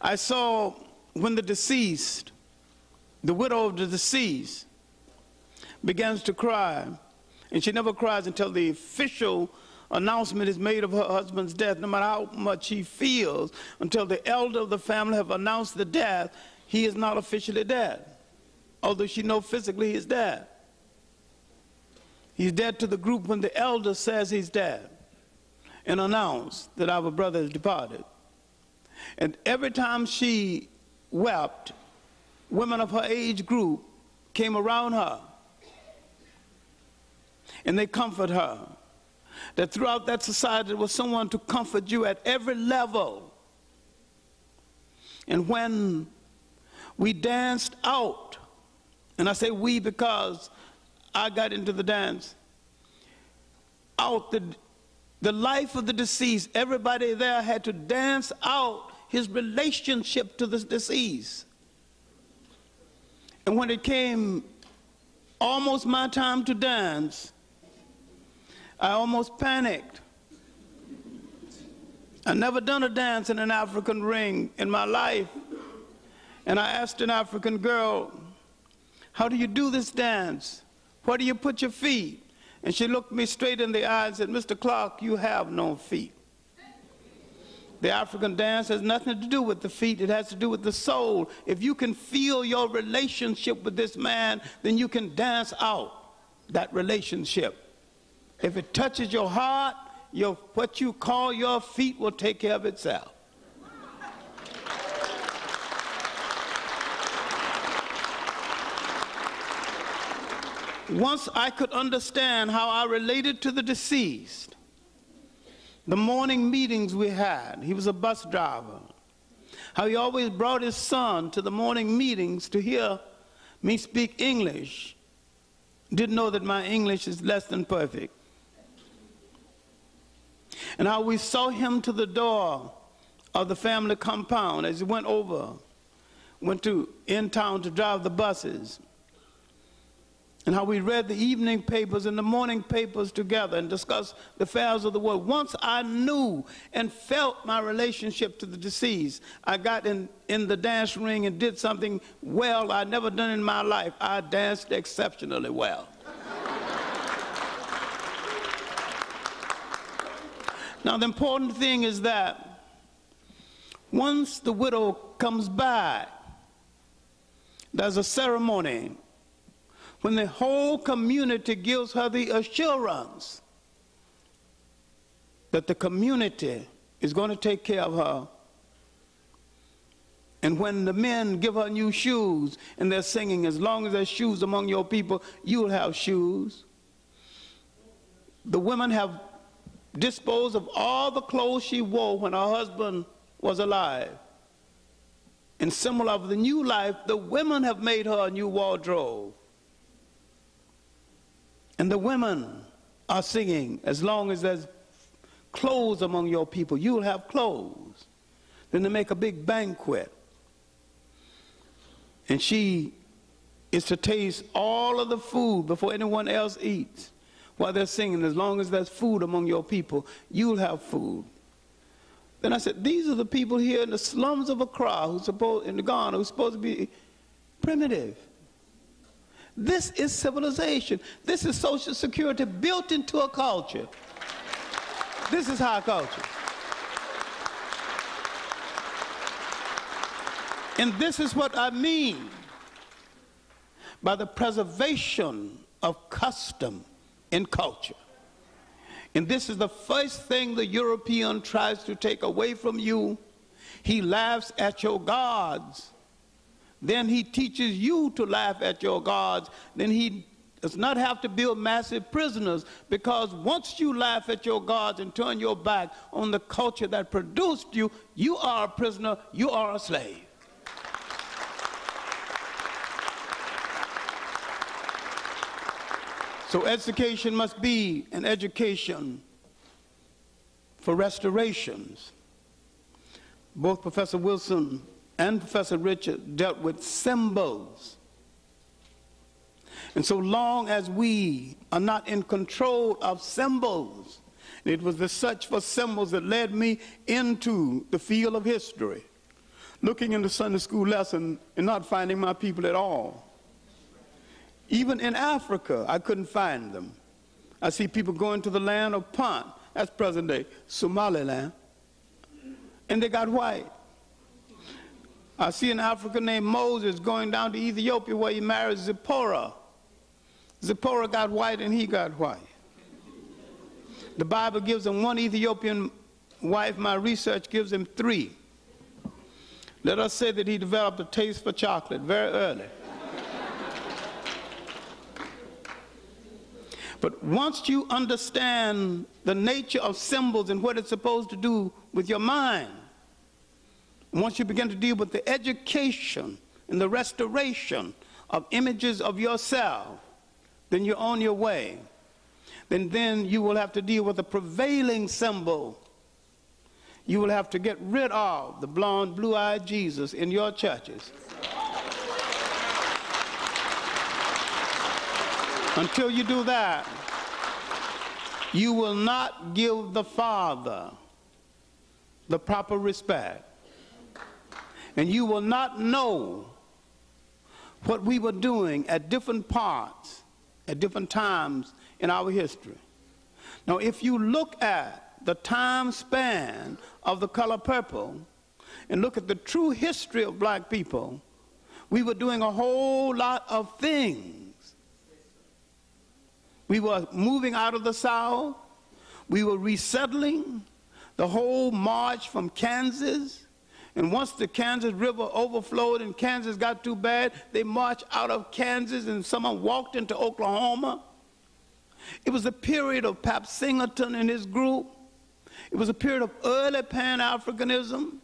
I saw when the deceased, the widow of the deceased, begins to cry, and she never cries until the official announcement is made of her husband's death, no matter how much she feels, until the elder of the family have announced the death, he is not officially dead, although she knows physically he's dead. He's dead to the group when the elder says he's dead and announced that our brother has departed. And every time she wept, women of her age group came around her and they comfort her. That throughout that society there was someone to comfort you at every level. And when we danced out, and I say we because I got into the dance. Out the, the life of the deceased, everybody there had to dance out his relationship to the deceased. And when it came almost my time to dance, I almost panicked. I never done a dance in an African ring in my life. And I asked an African girl, how do you do this dance? Where do you put your feet? And she looked me straight in the eye and said, Mr. Clarke, you have no feet. The African dance has nothing to do with the feet, it has to do with the soul. If you can feel your relationship with this man, then you can dance out that relationship. If it touches your heart, your, what you call your feet will take care of itself. Once I could understand how I related to the deceased, the morning meetings we had, he was a bus driver, how he always brought his son to the morning meetings to hear me speak English, didn't know that my English is less than perfect. And how we saw him to the door of the family compound as he went over, went to in town to drive the buses and how we read the evening papers and the morning papers together and discussed the affairs of the world. Once I knew and felt my relationship to the deceased, I got in, in the dance ring and did something well I'd never done in my life. I danced exceptionally well. now, the important thing is that once the widow comes back, there's a ceremony when the whole community gives her the assurance that the community is going to take care of her. And when the men give her new shoes and they're singing, as long as there's shoes among your people, you'll have shoes. The women have disposed of all the clothes she wore when her husband was alive. And symbol of the new life, the women have made her a new wardrobe. And the women are singing, as long as there's clothes among your people, you'll have clothes. Then they make a big banquet. And she is to taste all of the food before anyone else eats while they're singing. As long as there's food among your people, you'll have food. Then I said, These are the people here in the slums of Accra who's supposed in Ghana who's supposed to be primitive. This is civilization. This is social security built into a culture. This is high culture. And this is what I mean by the preservation of custom in culture. And this is the first thing the European tries to take away from you. He laughs at your gods. Then he teaches you to laugh at your gods. Then he does not have to build massive prisoners because once you laugh at your gods and turn your back on the culture that produced you, you are a prisoner, you are a slave. So education must be an education for restorations. Both Professor Wilson and Professor Richard dealt with symbols. And so long as we are not in control of symbols, it was the search for symbols that led me into the field of history, looking in the Sunday school lesson and not finding my people at all. Even in Africa, I couldn't find them. I see people going to the land of Punt, that's present day Somaliland, and they got white. I see an African named Moses going down to Ethiopia where he married Zipporah. Zipporah got white and he got white. The Bible gives him one Ethiopian wife, my research gives him three. Let us say that he developed a taste for chocolate very early. But once you understand the nature of symbols and what it's supposed to do with your mind, once you begin to deal with the education and the restoration of images of yourself, then you're on your way. Then, then you will have to deal with the prevailing symbol. You will have to get rid of the blonde, blue eyed Jesus in your churches. Until you do that, you will not give the Father the proper respect. And you will not know what we were doing at different parts, at different times in our history. Now, if you look at the time span of the color purple and look at the true history of black people, we were doing a whole lot of things we were moving out of the South. We were resettling the whole march from Kansas. And once the Kansas River overflowed and Kansas got too bad, they marched out of Kansas and someone walked into Oklahoma. It was a period of Pap Singleton and his group. It was a period of early Pan Africanism.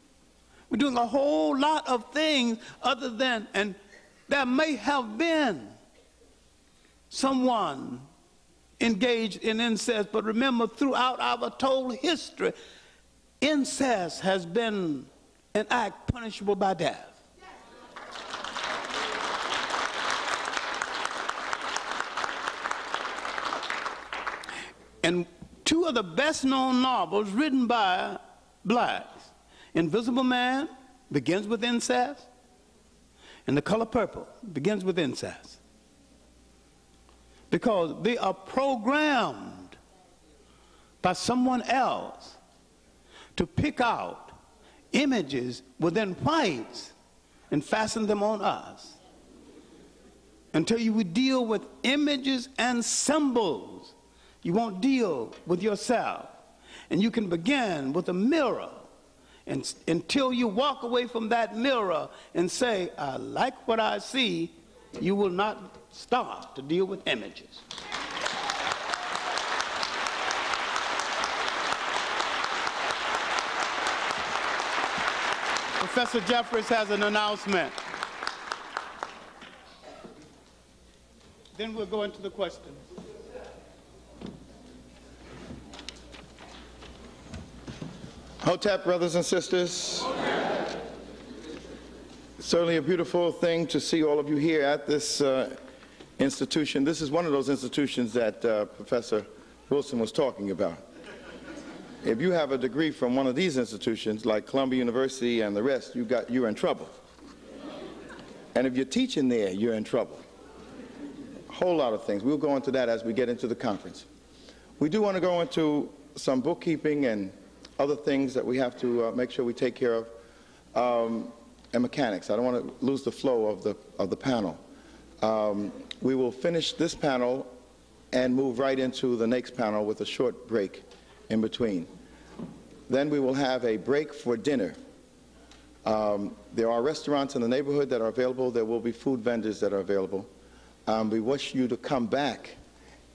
We're doing a whole lot of things other than, and there may have been someone engaged in incest. But remember, throughout our total history, incest has been an act punishable by death. And two of the best known novels written by blacks Invisible Man begins with incest, and The Color Purple begins with incest because they are programmed by someone else to pick out images within whites and fasten them on us. Until you would deal with images and symbols, you won't deal with yourself. And you can begin with a mirror and, until you walk away from that mirror and say, I like what I see, you will not start to deal with images. Professor Jeffries has an announcement. Then we'll go into the questions. Hotep, brothers and sisters. Certainly a beautiful thing to see all of you here at this uh, institution. This is one of those institutions that uh, Professor Wilson was talking about. If you have a degree from one of these institutions, like Columbia University and the rest, you got, you're in trouble. And if you're teaching there, you're in trouble. A whole lot of things. We'll go into that as we get into the conference. We do want to go into some bookkeeping and other things that we have to uh, make sure we take care of, um, and mechanics. I don't want to lose the flow of the, of the panel. Um, we will finish this panel and move right into the next panel with a short break in between. Then we will have a break for dinner. Um, there are restaurants in the neighborhood that are available. There will be food vendors that are available. Um, we wish you to come back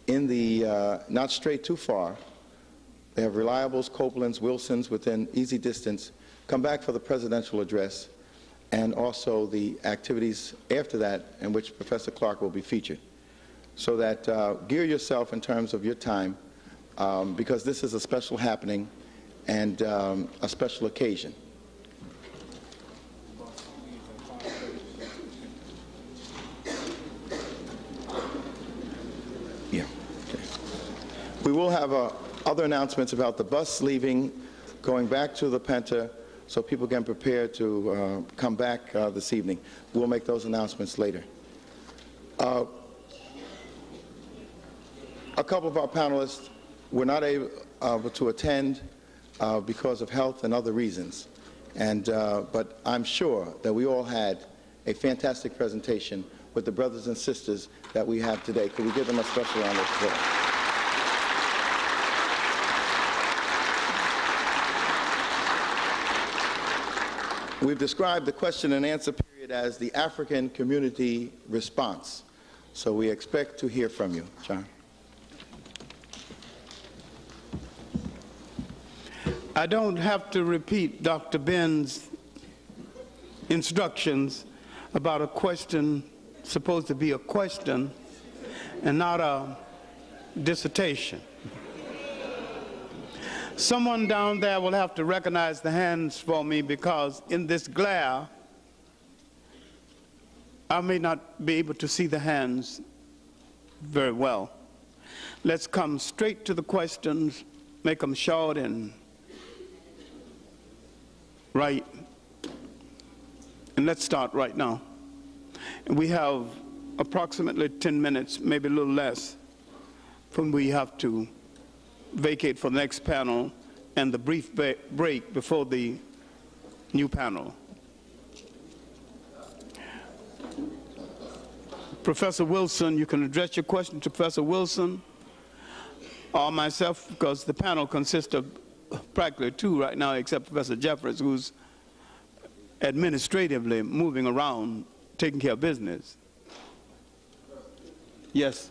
in the, uh, not straight too far, they have Reliables, Copelands, Wilsons within easy distance. Come back for the presidential address and also the activities after that in which Professor Clarke will be featured. So that uh, gear yourself in terms of your time um, because this is a special happening and um, a special occasion. Yeah. Okay. We will have a other announcements about the bus leaving, going back to the Penta, so people can prepare to uh, come back uh, this evening. We'll make those announcements later. Uh, a couple of our panelists were not able uh, to attend uh, because of health and other reasons. And, uh, but I'm sure that we all had a fantastic presentation with the brothers and sisters that we have today. Could we give them a special round of applause? We've described the question and answer period as the African community response. So we expect to hear from you, John. I don't have to repeat Dr. Ben's instructions about a question supposed to be a question and not a dissertation. Someone down there will have to recognize the hands for me because in this glare, I may not be able to see the hands very well. Let's come straight to the questions, make them short and right. And let's start right now. We have approximately 10 minutes, maybe a little less, when we have to vacate for the next panel and the brief break before the new panel. Professor Wilson, you can address your question to Professor Wilson or myself because the panel consists of practically two right now except Professor Jeffries who's administratively moving around taking care of business. Yes.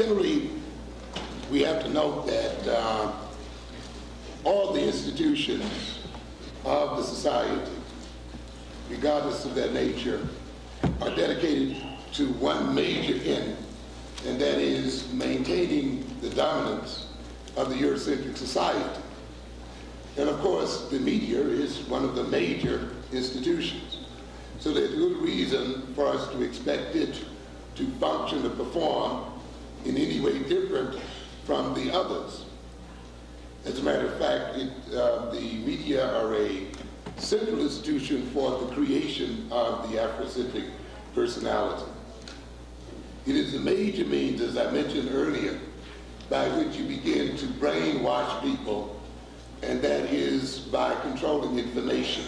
Generally, we have to note that uh, all the institutions of the society, regardless of their nature, are dedicated to one major end, and that is maintaining the dominance of the Eurocentric society. And of course, the media is one of the major institutions. So there's good reason for us to expect it to function and perform in any way different from the others. As a matter of fact, it, uh, the media are a central institution for the creation of the Afrocentric personality. It is a major means, as I mentioned earlier, by which you begin to brainwash people, and that is by controlling information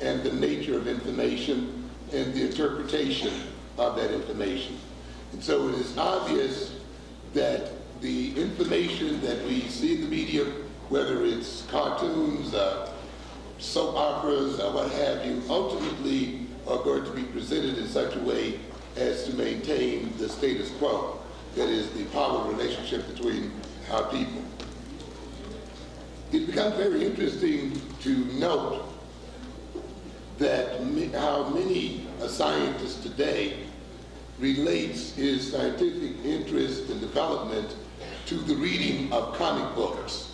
and the nature of information and the interpretation of that information. And so it is obvious that the information that we see in the media, whether it's cartoons, uh, soap operas, or what have you, ultimately are going to be presented in such a way as to maintain the status quo, that is the power relationship between our people. It becomes very interesting to note that how many scientists today relates his scientific interest and development to the reading of comic books.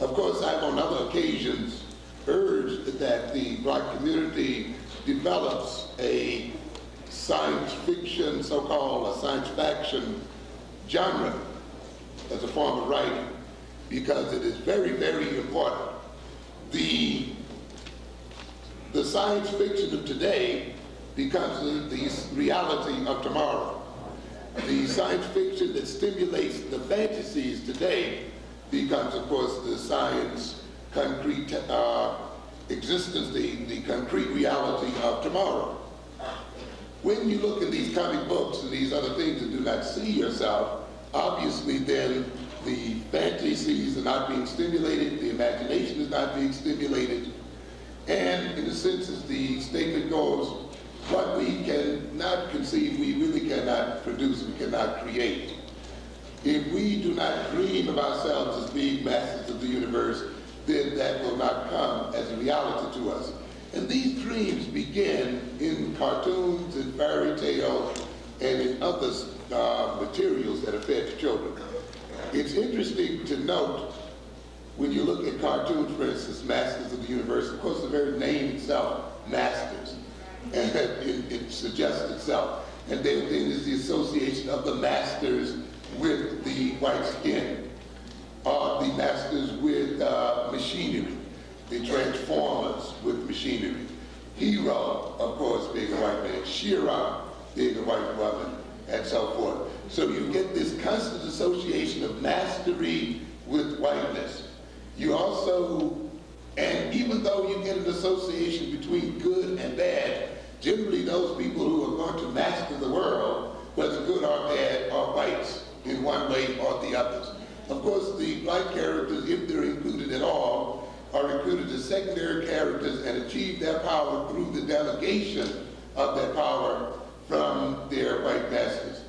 Of course, I've on other occasions urged that the black community develops a science fiction, so-called a science fiction genre as a form of writing because it is very, very important. The, the science fiction of today becomes the, reality of tomorrow. The science fiction that stimulates the fantasies today becomes, of course, the science concrete uh, existence, the, the concrete reality of tomorrow. When you look at these comic books and these other things and do not see yourself, obviously then the fantasies are not being stimulated, the imagination is not being stimulated, and in a sense, as the statement goes, what we cannot conceive, we really cannot produce, we cannot create. If we do not dream of ourselves as being masters of the universe, then that will not come as a reality to us. And these dreams begin in cartoons and fairy tales and in other uh, materials that to children. It's interesting to note when you look at cartoons, for instance, Masters of the Universe, of course the very name itself, Masters, it, it suggests itself. And then, there's the association of the masters with the white skin, uh, the masters with uh, machinery, the transformers with machinery. Hero, of course, being a white man, She-Ra being a white woman, and so forth. So you get this constant association of mastery with whiteness. You also, and even though you get an association between good and bad, generally those people who are going to master the world, whether good or bad, are whites in one way or the others. Of course, the black characters, if they're included at all, are recruited as secondary characters and achieve their power through the delegation of their power from their white masters.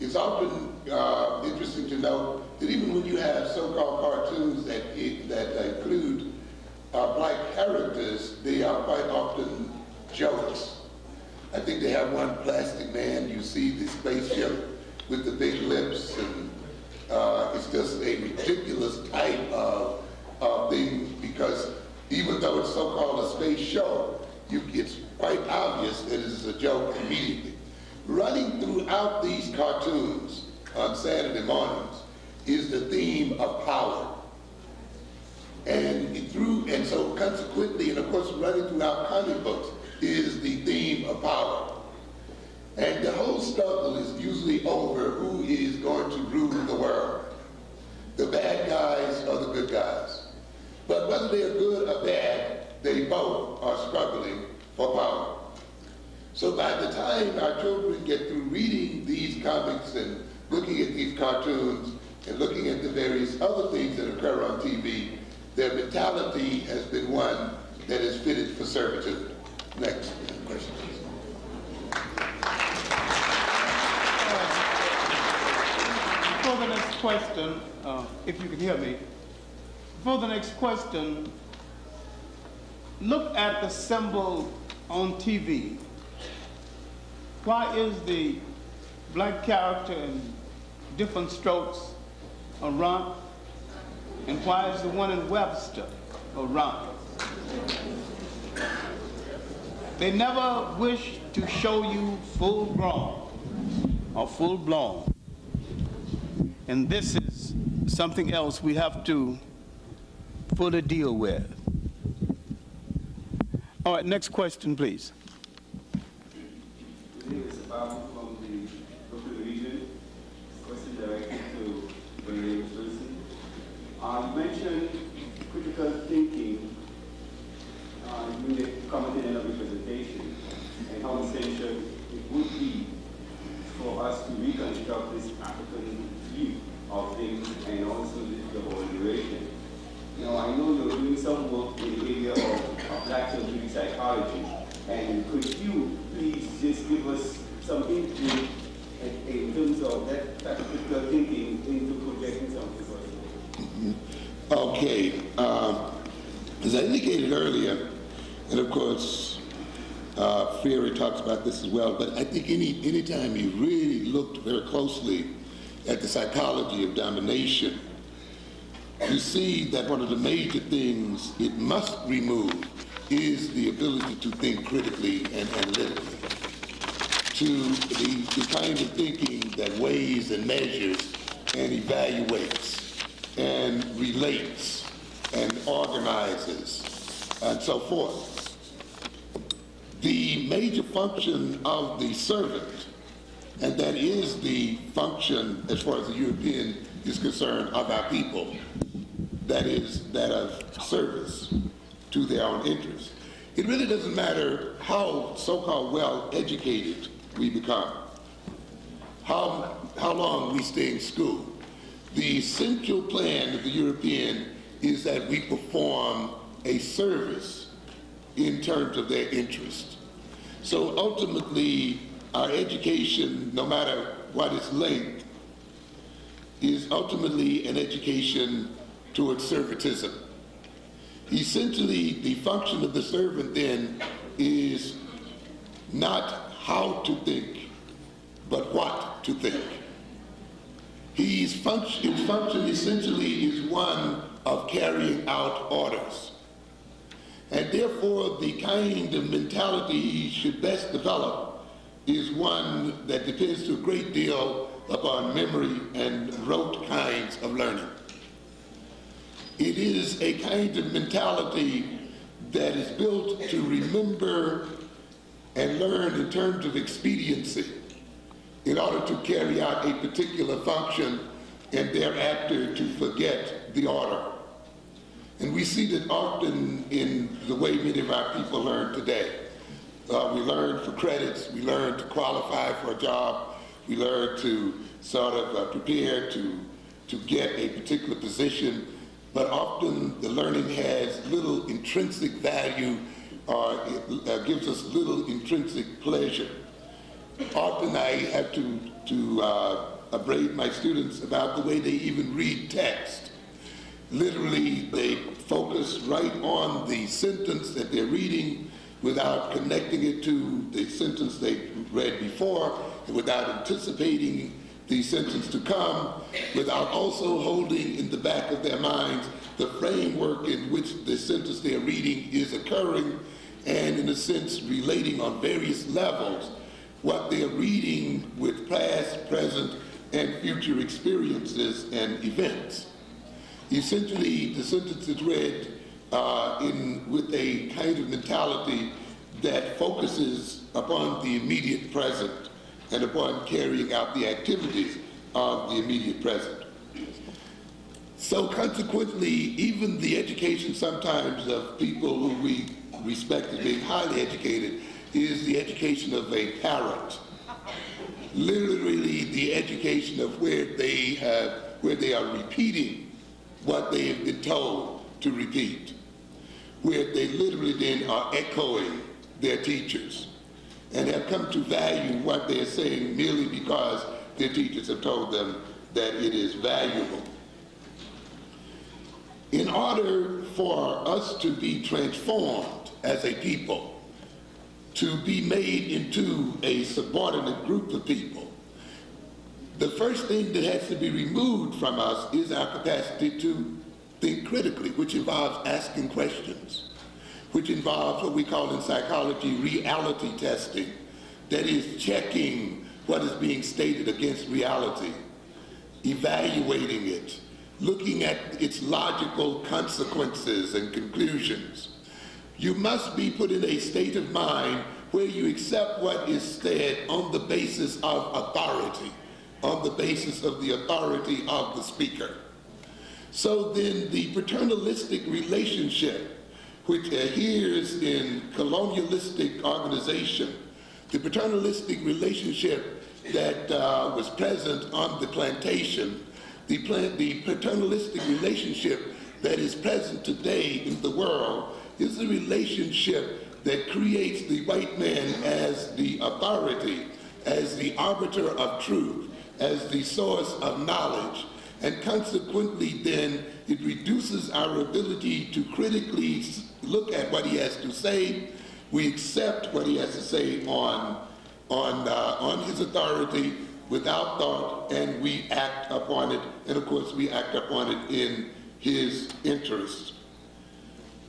It's often uh, interesting to note that even when you have so-called cartoons that, that include uh, black characters, they are quite often jokes. I think they have one plastic man, you see the spaceship with the big lips, and uh, it's just a ridiculous type of, of thing because even though it's so-called a space show, you, it's quite obvious that it is a joke immediately. Running throughout these cartoons on Saturday mornings is the theme of power. And through, and so consequently, and of course running throughout comic books is the theme of power. And the whole struggle is usually over who is going to rule the world. The bad guys or the good guys. But whether they're good or bad, they both are struggling for power. So by the time our children get through reading these comics and looking at these cartoons and looking at the various other things that occur on TV, their mentality has been one that is fitted for servitude. Next question. For the next question, uh, if you can hear me, for the next question, look at the symbol on TV why is the black character in Diff'rent Strokes a and why is the one in Webster a rump? They never wish to show you full grown or full blown. And this is something else we have to fully deal with. All right, next question, please. My name is Babu from the Brooklyn region. Question directed to William Wilson. Uh, you mentioned critical thinking uh, in the commented in your presentation and how essential it would be for us to reconstruct this African view of things and also the whole duration. Now, I know you're doing some work in the area of, of black scientific psychology, and could you please just give us some input in, in terms of that, that critical thinking into projecting something for us? Okay, uh, as I indicated earlier, and of course, uh, Freire talks about this as well, but I think any anytime you really looked very closely at the psychology of domination, you see that one of the major things it must remove is the ability to think critically and analytically, to the, the kind of thinking that weighs and measures and evaluates and relates and organizes and so forth. The major function of the servant, and that is the function as far as the European is concerned of our people, that is that of service to their own interests. It really doesn't matter how so-called well educated we become, how, how long we stay in school. The central plan of the European is that we perform a service in terms of their interest. So ultimately, our education, no matter what its length, is ultimately an education towards servitism. Essentially, the function of the servant then is not how to think, but what to think. His function, his function essentially is one of carrying out orders. And therefore, the kind of mentality he should best develop is one that depends to a great deal upon memory and rote kinds of learning. It is a kind of mentality that is built to remember and learn in terms of expediency in order to carry out a particular function and thereafter to forget the order. And we see that often in the way many of our people learn today. Uh, we learn for credits, we learn to qualify for a job, we learn to sort of uh, prepare to, to get a particular position, but often the learning has little intrinsic value or it uh, gives us little intrinsic pleasure. Often I have to, to uh, upbraid my students about the way they even read text. Literally, they focus right on the sentence that they're reading without connecting it to the sentence they read before, and without anticipating the sentence to come, without also holding in the back of their minds the framework in which the sentence they're reading is occurring, and in a sense relating on various levels what they're reading with past, present, and future experiences and events. Essentially, the sentence is read uh, in, with a kind of mentality that focuses upon the immediate present and upon carrying out the activities of the immediate present. So consequently, even the education sometimes of people who we respect as being highly educated is the education of a parrot. Literally the education of where they have, where they are repeating what they have been told to repeat, where they literally then are echoing their teachers and have come to value what they're saying merely because their teachers have told them that it is valuable. In order for us to be transformed as a people, to be made into a subordinate group of people, the first thing that has to be removed from us is our capacity to think critically, which involves asking questions, which involves what we call in psychology reality testing. That is checking what is being stated against reality, evaluating it, looking at its logical consequences and conclusions. You must be put in a state of mind where you accept what is said on the basis of authority, on the basis of the authority of the speaker. So then the paternalistic relationship, which adheres in colonialistic organization, the paternalistic relationship that uh, was present on the plantation, the, plan- the paternalistic relationship that is present today in the world is a relationship that creates the white man as the authority, as the arbiter of truth, as the source of knowledge, and consequently then it reduces our ability to critically look at what he has to say. We accept what he has to say on, on, uh, on his authority without thought, and we act upon it, and of course we act upon it in his interest.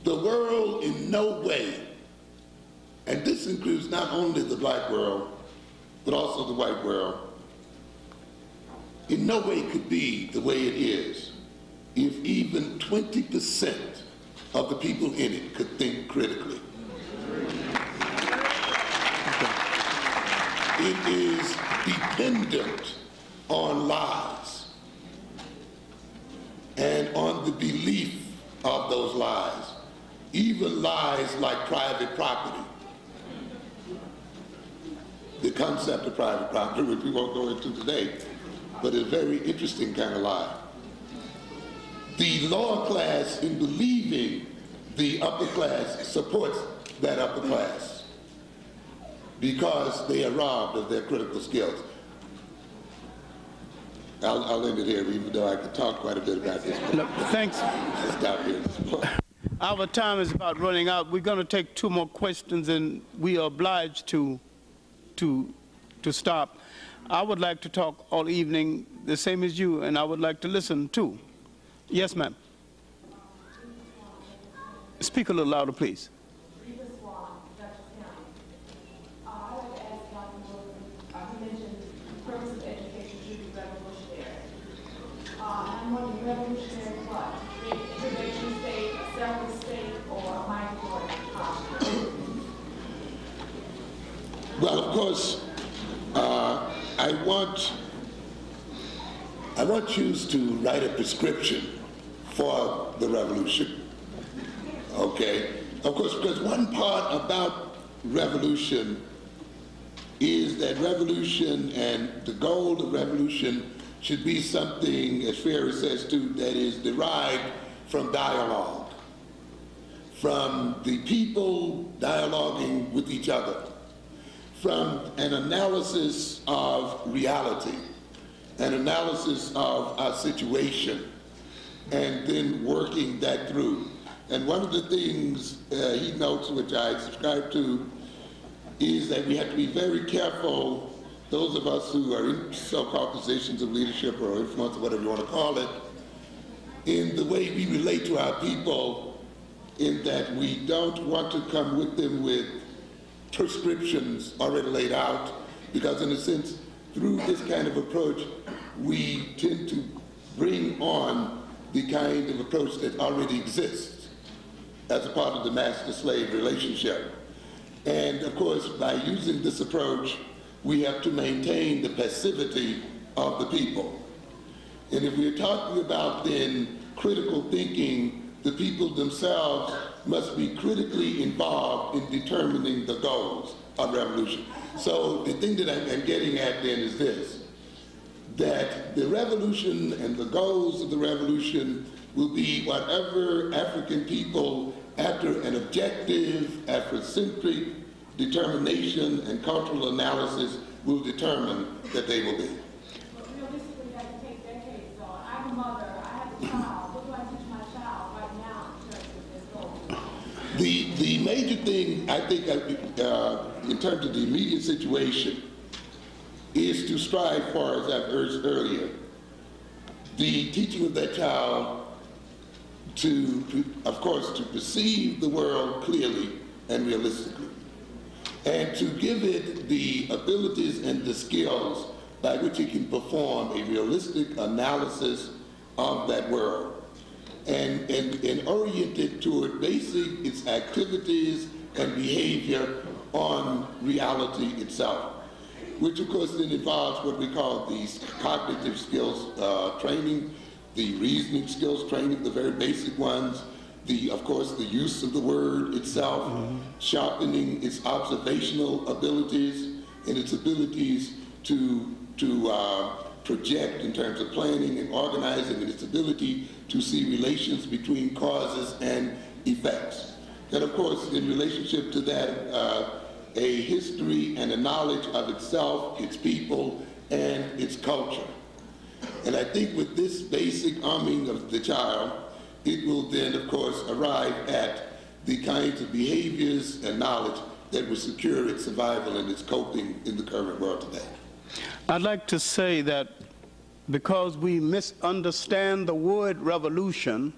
The world in no way, and this includes not only the black world, but also the white world, in no way could be the way it is if even 20% of the people in it could think critically. It is dependent on lies and on the belief of those lies, even lies like private property. The concept of private property, which we won't go into today, but a very interesting kind of lie. The lower class, in believing the upper class, supports that upper class because they are robbed of their critical skills. I'll, I'll end it here, even though I could talk quite a bit about this. Look, thanks. I'll stop here. Our time is about running out. We're going to take two more questions, and we are obliged to, to, to stop. I would like to talk all evening, the same as you, and I would like to listen too. Yes, ma'am. Speak a little louder, please. Rita Swan, Dutchess County. Uh, I would ask Dr. Wilson, uh, he mentioned the purpose of education should be revolutionary. Uh, I'm wondering, revolutionary what? The Intervention state, a separate state, or a migratory posture? Well, of course, uh, I want I want you to write a prescription for the revolution. Okay, of course, because one part about revolution is that revolution and the goal of revolution should be something, as Freire says too, that is derived from dialogue, from the people dialoguing with each other from an analysis of reality, an analysis of our situation, and then working that through. And one of the things uh, he notes, which I subscribe to, is that we have to be very careful, those of us who are in so-called positions of leadership or influence, or whatever you want to call it, in the way we relate to our people, in that we don't want to come with them with prescriptions already laid out, because in a sense, through this kind of approach, we tend to bring on the kind of approach that already exists as a part of the master-slave relationship. And of course, by using this approach, we have to maintain the passivity of the people. And if we're talking about then critical thinking, the people themselves must be critically involved in determining the goals of revolution. So the thing that I'm, getting at then is this, that the revolution and the goals of the revolution will be whatever African people, after an objective, Afrocentric determination and cultural analysis, will determine that they will be. But realistically, take decades, I'm a mother, I have a child, what do I teach my child right now in terms of this goal? The, the major thing, I think, uh, in terms of the immediate situation, is to strive for, as I've urged earlier, the teaching of that child to, to, of course, to perceive the world clearly and realistically, and to give it the abilities and the skills by which it can perform a realistic analysis of that world and, and, and oriented toward basing its activities and behavior on reality itself, which of course then involves what we call these cognitive skills uh, training, the reasoning skills training, the very basic ones, the, of course, the use of the word itself, sharpening its observational abilities and its abilities to, to uh, project in terms of planning and organizing and its ability to see relations between causes and effects. And of course, in relationship to that, uh, a history and a knowledge of itself, its people, and its culture. And I think with this basic arming of the child, it will then, of course, arrive at the kinds of behaviors and knowledge that will secure its survival and its coping in the current world today. I'd like to say that because we misunderstand the word revolution,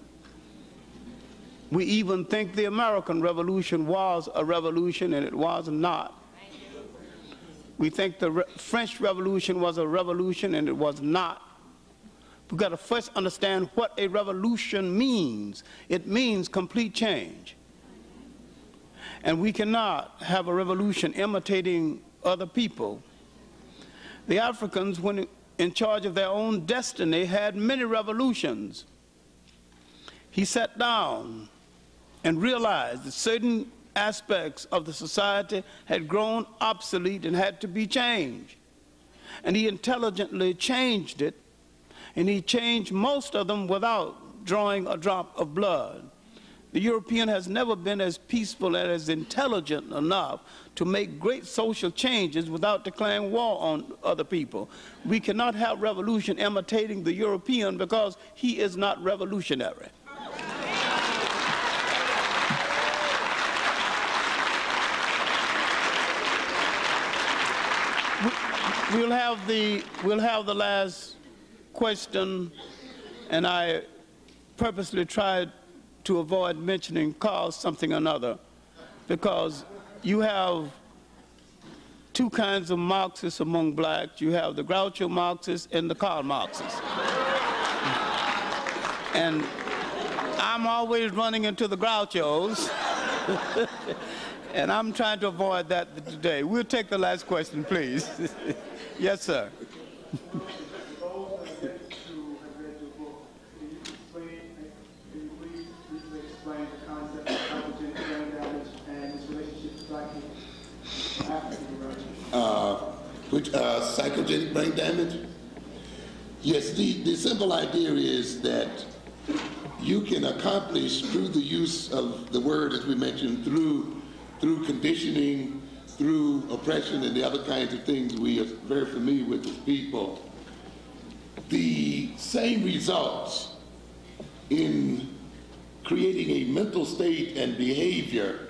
we even think the American Revolution was a revolution and it was not. We think the Re- French Revolution was a revolution and it was not. We've got to first understand what a revolution means. It means complete change. And we cannot have a revolution imitating other people. The Africans, when in charge of their own destiny, had many revolutions. He sat down and realized that certain aspects of the society had grown obsolete and had to be changed. And he intelligently changed it, and he changed most of them without drawing a drop of blood. The European has never been as peaceful and as intelligent enough to make great social changes without declaring war on other people. We cannot have revolution imitating the European because he is not revolutionary. We'll have the, we'll have the last question, and I purposely tried to avoid mentioning cause something another, because you have two kinds of Marxists among blacks. You have the Groucho Marxists and the Karl Marxists. and I'm always running into the Grouchos. and I'm trying to avoid that today. We'll take the last question, please. yes, sir. explain the concept of psychogenic brain damage and its relationship to black people after the revolution? Uh, which uh, psychogenic brain damage. Yes, the, the simple idea is that you can accomplish through the use of the word, as we mentioned, through through conditioning, through oppression, and the other kinds of things we are very familiar with as people, the same results in creating a mental state and behavior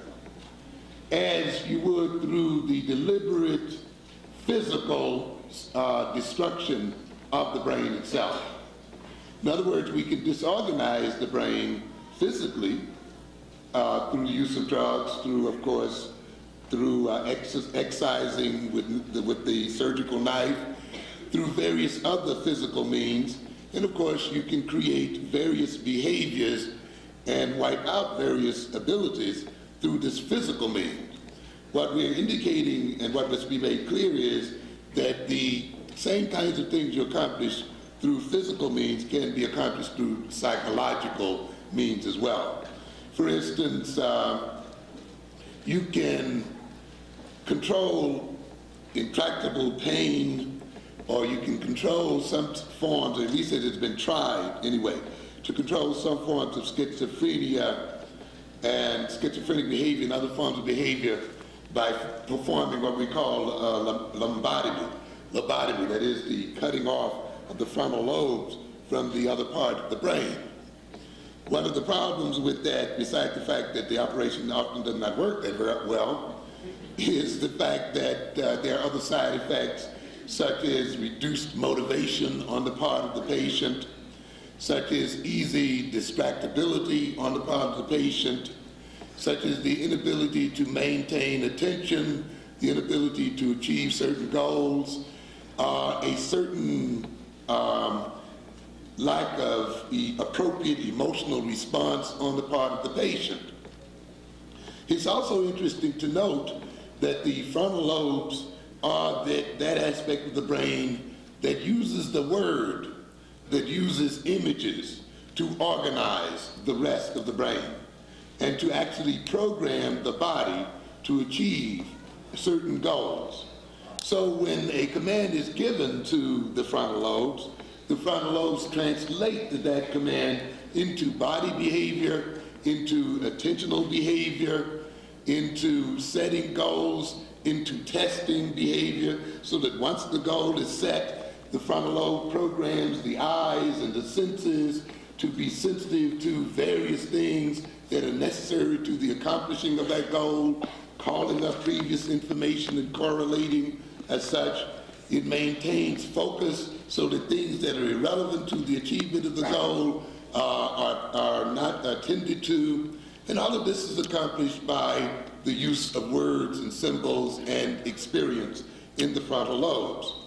as you would through the deliberate physical uh, destruction of the brain itself. In other words, we can disorganize the brain physically uh, through the use of drugs, through, of course, through uh, ex- excising with the, with the surgical knife, through various other physical means, and of course, you can create various behaviors and wipe out various abilities through this physical means. What we're indicating and what must be made clear is that the same kinds of things you accomplish through physical means can be accomplished through psychological means as well. For instance, uh, you can control intractable pain, or you can control some forms, at least it has been tried anyway, to control some forms of schizophrenia and schizophrenic behavior and other forms of behavior by performing what we call uh, lobotomy. Lobotomy, that is the cutting off of the frontal lobes from the other part of the brain. One of the problems with that, besides the fact that the operation often does not work that very well, is the fact that uh, there are other side effects, such as reduced motivation on the part of the patient, such as easy distractibility on the part of the patient, such as the inability to maintain attention, the inability to achieve certain goals, uh, a certain um, lack of the appropriate emotional response on the part of the patient. It's also interesting to note that the frontal lobes are that, that aspect of the brain that uses the word, that uses images to organize the rest of the brain and to actually program the body to achieve certain goals. So when a command is given to the frontal lobes, the frontal lobes translate that command into body behavior, into attentional behavior, into setting goals, into testing behavior, so that once the goal is set, the frontal lobe programs the eyes and the senses to be sensitive to various things that are necessary to the accomplishing of that goal, calling up previous information and correlating as such. It maintains focus so that things that are irrelevant to the achievement of the goal uh, are, are not attended to. And all of this is accomplished by the use of words and symbols and experience in the frontal lobes.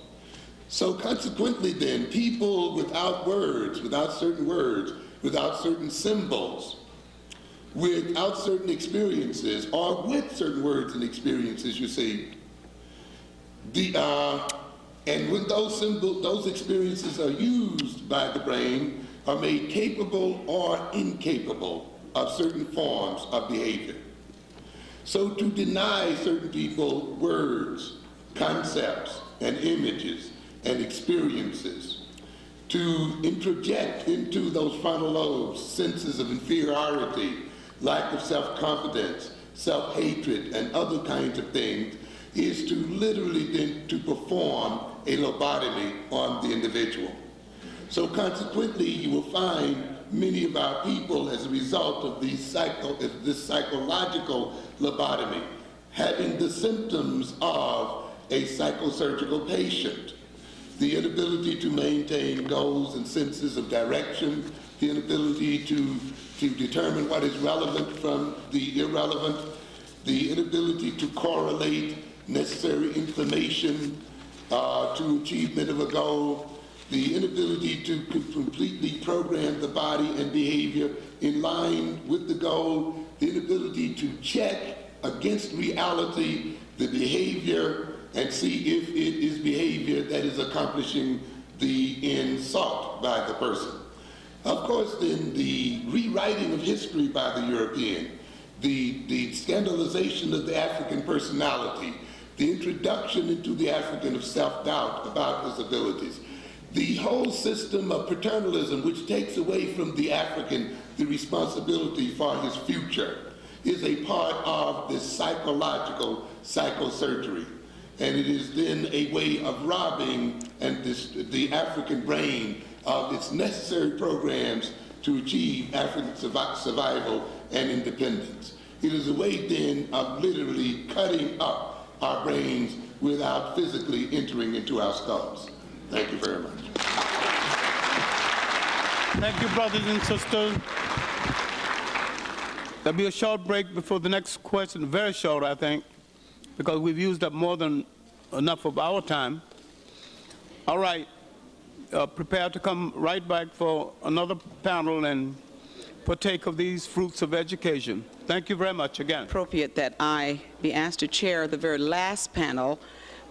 So consequently then, people without words, without certain words, without certain symbols, without certain experiences, or with certain words and experiences, you see, the, uh, and when those symbols, those experiences are used by the brain, are made capable or incapable of certain forms of behavior. So to deny certain people words, concepts, and images and experiences, to introject into those frontal lobes senses of inferiority, lack of self-confidence, self-hatred, and other kinds of things, is to literally then to perform a lobotomy on the individual. So consequently, you will find many of our people as a result of these psycho, this psychological lobotomy having the symptoms of a psychosurgical patient. The inability to maintain goals and senses of direction, the inability to, to determine what is relevant from the irrelevant, the inability to correlate necessary information uh, to achievement of a goal, the inability to completely program the body and behavior in line with the goal, the inability to check against reality the behavior and see if it is behavior that is accomplishing the end sought by the person. Of course, then the rewriting of history by the European, the, the scandalization of the African personality, the introduction into the African of self-doubt about his abilities, the whole system of paternalism, which takes away from the African the responsibility for his future, is a part of this psychological psychosurgery. And it is then a way of robbing and this, the African brain of its necessary programs to achieve African survival and independence. It is a way then of literally cutting up our brains without physically entering into our skulls. Thank you very much. Thank you, brothers and sisters. There'll be a short break before the next question, very short, I think, because we've used up more than enough of our time. All right, uh, prepare to come right back for another panel and partake of these fruits of education. Thank you very much again. appropriate that I be asked to chair the very last panel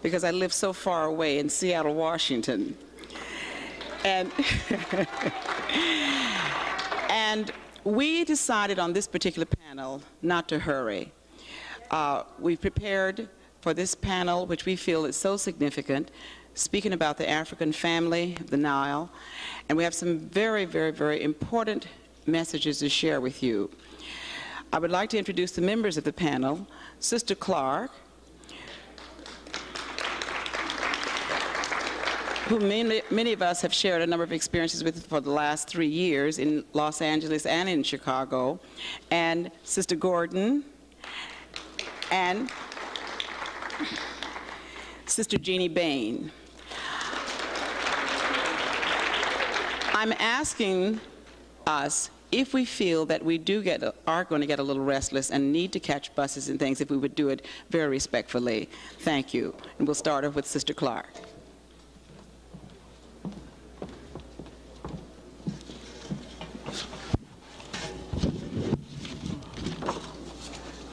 because I live so far away in Seattle, Washington. And, and we decided on this particular panel not to hurry. Uh, we've prepared for this panel, which we feel is so significant, speaking about the African family of the Nile, and we have some very, very, very important messages to share with you. I would like to introduce the members of the panel. Sister Clark, who many, many of us have shared a number of experiences with for the last three years in Los Angeles and in Chicago, and Sister Gordon, and Sister Jeannie Bain. I'm asking us if we feel that we do get are going to get a little restless and need to catch buses and things, if we would do it very respectfully. Thank you. And we'll start off with Sister Clark.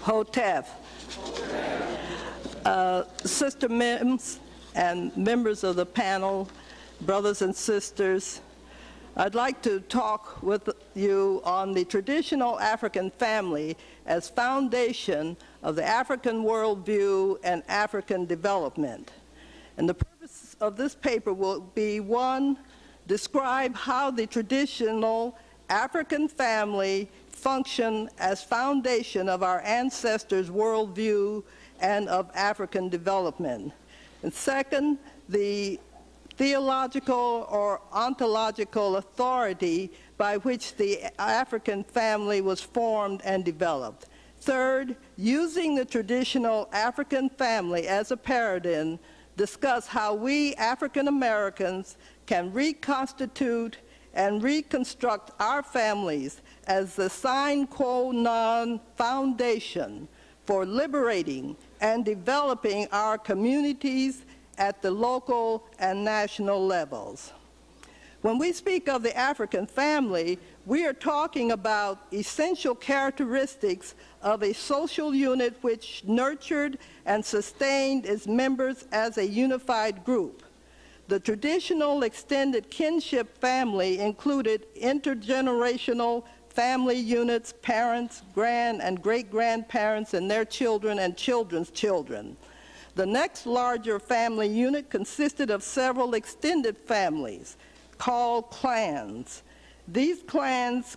Hotep. Uh, Sister Mims and members of the panel, brothers and sisters, I'd like to talk with you on the traditional African family as foundation of the African worldview and African development. And the purpose of this paper will be one, describe how the traditional African family function as foundation of our ancestors' worldview and of African development. And second, the theological or ontological authority by which the African family was formed and developed. Third, using the traditional African family as a paradigm, discuss how we African Americans can reconstitute and reconstruct our families as the sine qua non foundation for liberating and developing our communities at the local and national levels. When we speak of the African family, we are talking about essential characteristics of a social unit which nurtured and sustained its members as a unified group. The traditional extended kinship family included intergenerational family units, parents, grand and great-grandparents, and their children and children's children. The next larger family unit consisted of several extended families called clans. These clans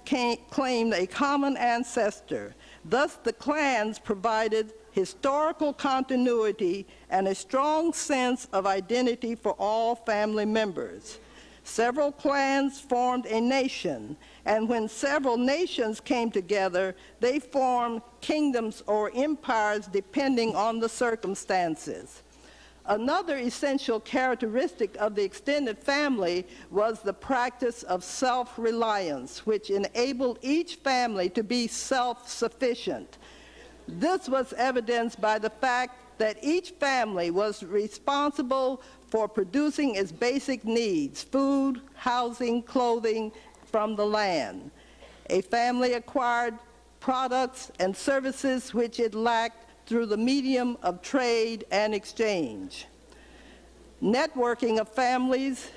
claimed a common ancestor. Thus, the clans provided historical continuity and a strong sense of identity for all family members. Several clans formed a nation, and when several nations came together, they formed kingdoms or empires depending on the circumstances. Another essential characteristic of the extended family was the practice of self-reliance, which enabled each family to be self-sufficient. This was evidenced by the fact that each family was responsible for producing its basic needs, food, housing, clothing, from the land. A family acquired products and services which it lacked through the medium of trade and exchange. Networking of families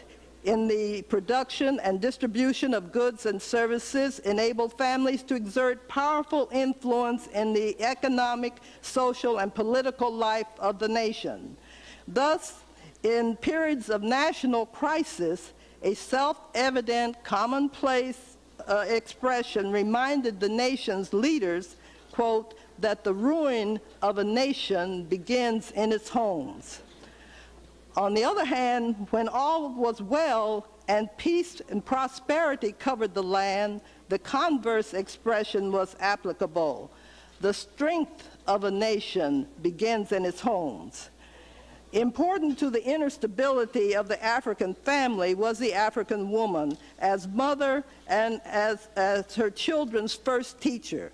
in the production and distribution of goods and services enabled families to exert powerful influence in the economic, social, and political life of the nation. Thus, in periods of national crisis, a self-evident, commonplace uh, expression reminded the nation's leaders, quote, that the ruin of a nation begins in its homes. On the other hand, when all was well and peace and prosperity covered the land, the converse expression was applicable. The strength of a nation begins in its homes. Important to the inner stability of the African family was the African woman as mother and as, as her children's first teacher.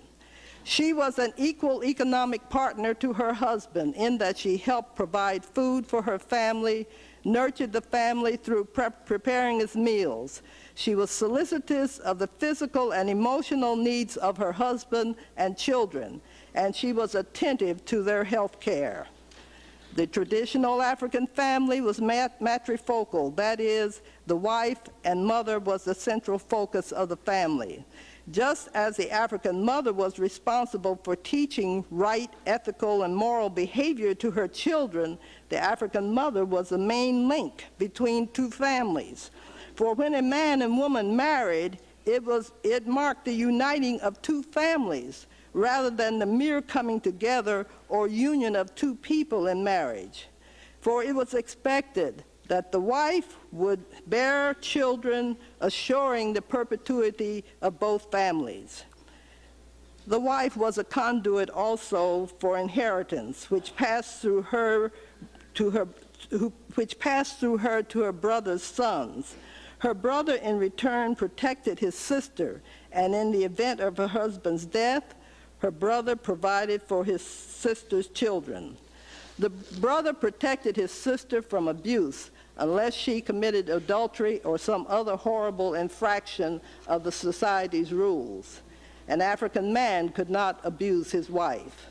She was an equal economic partner to her husband in that she helped provide food for her family, nurtured the family through pre preparing his meals. She was solicitous of the physical and emotional needs of her husband and children, and she was attentive to their health care. The traditional African family was mat matrifocal, that is, the wife and mother was the central focus of the family. Just as the African mother was responsible for teaching right, ethical, and moral behavior to her children, the African mother was the main link between two families. For when a man and woman married, it, was, it marked the uniting of two families rather than the mere coming together or union of two people in marriage. For it was expected that the wife would bear children, assuring the perpetuity of both families. The wife was a conduit also for inheritance, which passed through her to her, which passed through her to her brother's sons. Her brother, in return, protected his sister, and in the event of her husband's death, her brother provided for his sister's children. The brother protected his sister from abuse unless she committed adultery or some other horrible infraction of the society's rules. An African man could not abuse his wife.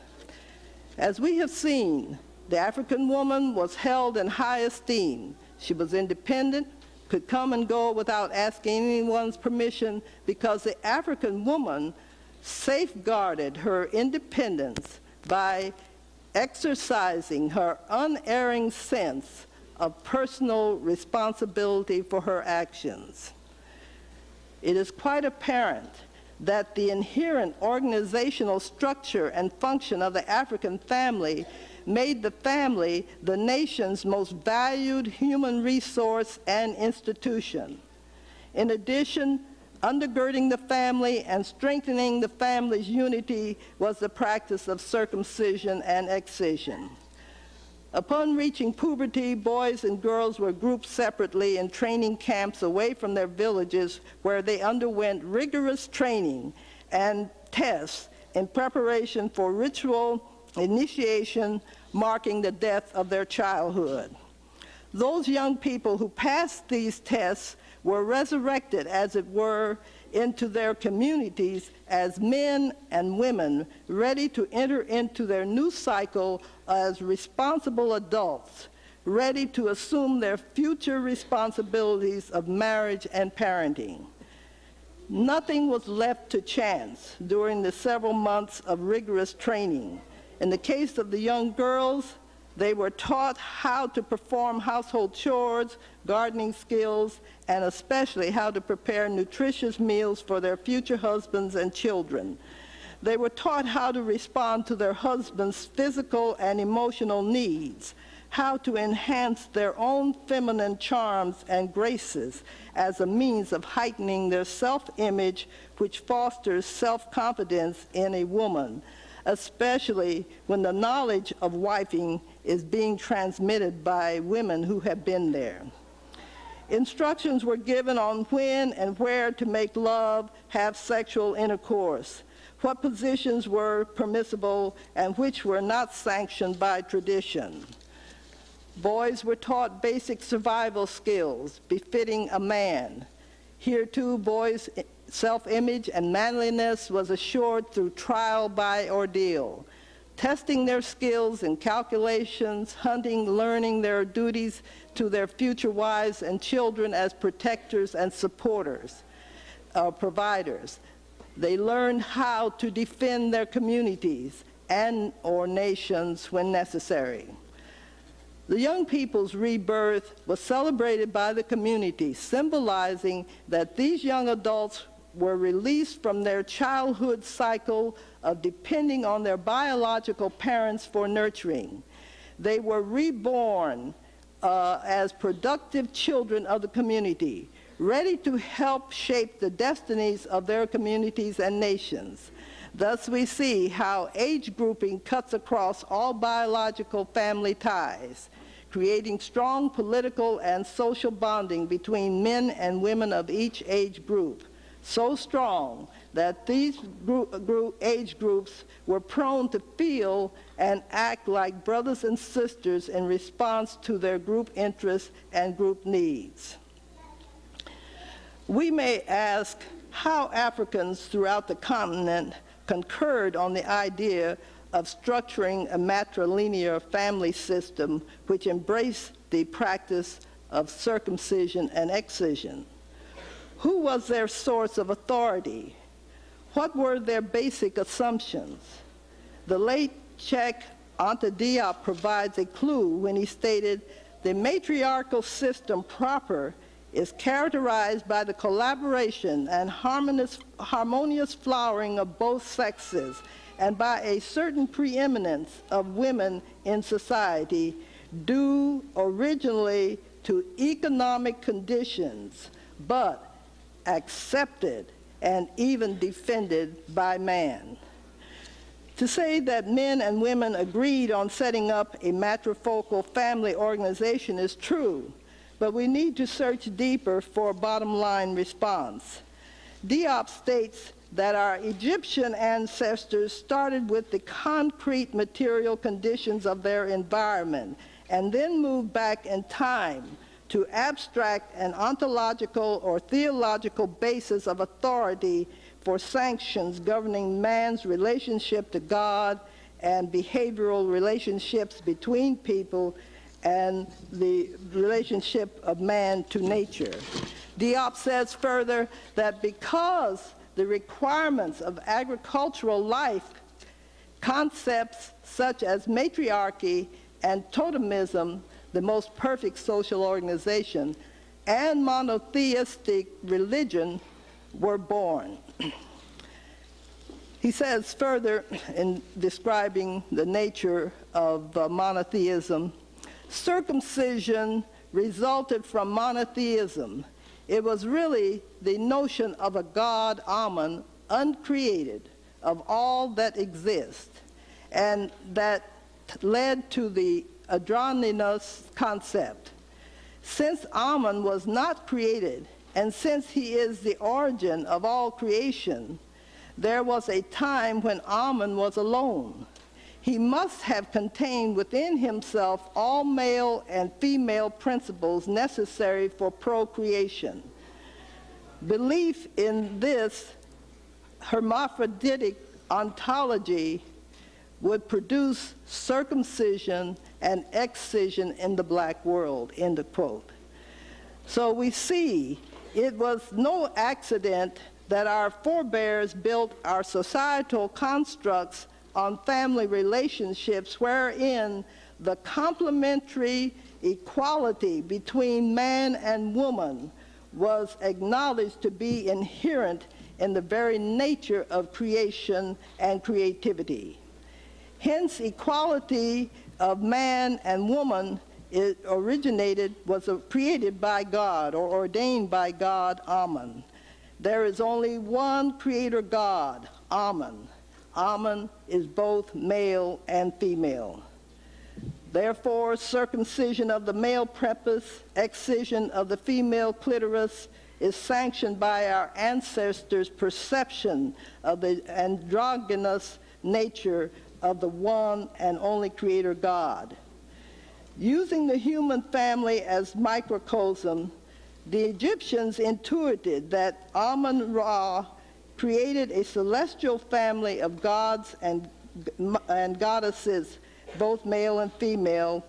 As we have seen, the African woman was held in high esteem. She was independent, could come and go without asking anyone's permission because the African woman safeguarded her independence by exercising her unerring sense of personal responsibility for her actions. It is quite apparent that the inherent organizational structure and function of the African family made the family the nation's most valued human resource and institution. In addition, undergirding the family and strengthening the family's unity was the practice of circumcision and excision. Upon reaching puberty, boys and girls were grouped separately in training camps away from their villages where they underwent rigorous training and tests in preparation for ritual initiation marking the death of their childhood. Those young people who passed these tests were resurrected, as it were, into their communities as men and women ready to enter into their new cycle as responsible adults, ready to assume their future responsibilities of marriage and parenting. Nothing was left to chance during the several months of rigorous training. In the case of the young girls, they were taught how to perform household chores, gardening skills, and especially how to prepare nutritious meals for their future husbands and children. They were taught how to respond to their husband's physical and emotional needs, how to enhance their own feminine charms and graces as a means of heightening their self-image, which fosters self-confidence in a woman, especially when the knowledge of wifing is being transmitted by women who have been there. Instructions were given on when and where to make love, have sexual intercourse, what positions were permissible and which were not sanctioned by tradition. Boys were taught basic survival skills befitting a man. Here too, boys' self-image and manliness was assured through trial by ordeal testing their skills in calculations, hunting, learning their duties to their future wives and children as protectors and supporters, uh, providers. They learned how to defend their communities and or nations when necessary. The young people's rebirth was celebrated by the community, symbolizing that these young adults were released from their childhood cycle of depending on their biological parents for nurturing. They were reborn uh, as productive children of the community, ready to help shape the destinies of their communities and nations. Thus, we see how age grouping cuts across all biological family ties, creating strong political and social bonding between men and women of each age group so strong that these group, group, age groups were prone to feel and act like brothers and sisters in response to their group interests and group needs. We may ask how Africans throughout the continent concurred on the idea of structuring a matrilinear family system which embraced the practice of circumcision and excision. Who was their source of authority? What were their basic assumptions? The late Cheikh Anta Diop provides a clue when he stated, the matriarchal system proper is characterized by the collaboration and harmonious, harmonious flowering of both sexes and by a certain preeminence of women in society due originally to economic conditions, but accepted, and even defended by man. To say that men and women agreed on setting up a matrifocal family organization is true, but we need to search deeper for a bottom line response. Diop states that our Egyptian ancestors started with the concrete material conditions of their environment and then moved back in time to abstract an ontological or theological basis of authority for sanctions governing man's relationship to God and behavioral relationships between people and the relationship of man to nature. Diop says further that because the requirements of agricultural life, concepts such as matriarchy and totemism, the most perfect social organization, and monotheistic religion were born. He says further in describing the nature of uh, monotheism, circumcision resulted from monotheism. It was really the notion of a God, Amun, uncreated of all that exists, and that led to the androgynous concept. Since Amun was not created, and since he is the origin of all creation, there was a time when Amun was alone. He must have contained within himself all male and female principles necessary for procreation. Belief in this hermaphroditic ontology would produce circumcision and excision in the black world, end of quote. So we see it was no accident that our forebears built our societal constructs on family relationships wherein the complementary equality between man and woman was acknowledged to be inherent in the very nature of creation and creativity. Hence, equality of man and woman it originated, was created by God or ordained by God, Amen. There is only one creator God, Amen. Amen is both male and female. Therefore, circumcision of the male prepuce, excision of the female clitoris is sanctioned by our ancestors' perception of the androgynous nature of the one and only creator God. Using the human family as microcosm, the Egyptians intuited that Amun Ra created a celestial family of gods and, and goddesses, both male and female,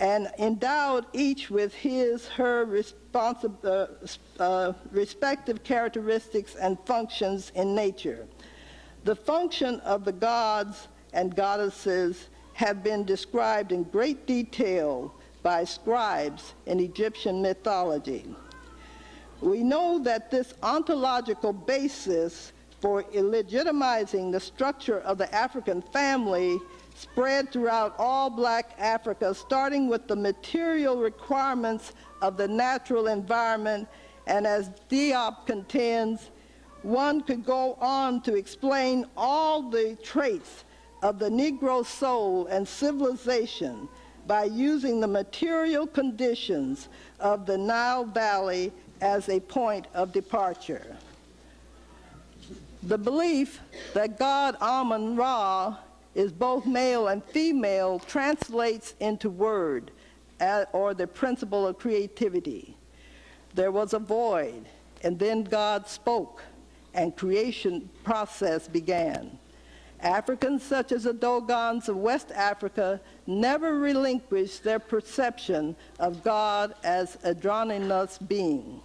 and endowed each with his, her uh, uh, respective characteristics and functions in nature. The function of the gods and goddesses have been described in great detail by scribes in Egyptian mythology we know that this ontological basis for illegitimizing the structure of the African family spread throughout all black Africa, starting with the material requirements of the natural environment. And as Diop contends, one could go on to explain all the traits of the Negro soul and civilization by using the material conditions of the Nile Valley as a point of departure. The belief that God Amun Ra is both male and female translates into word or the principle of creativity. There was a void, and then God spoke, and creation process began. Africans such as the Dogons of West Africa never relinquished their perception of God as androgynous being.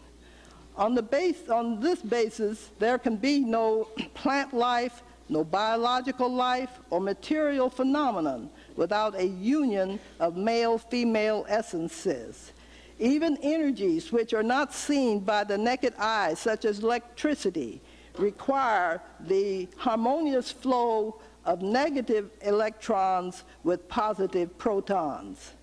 On, the base, on this basis, there can be no plant life, no biological life, or material phenomenon without a union of male-female essences. Even energies which are not seen by the naked eye, such as electricity, require the harmonious flow of negative electrons with positive protons.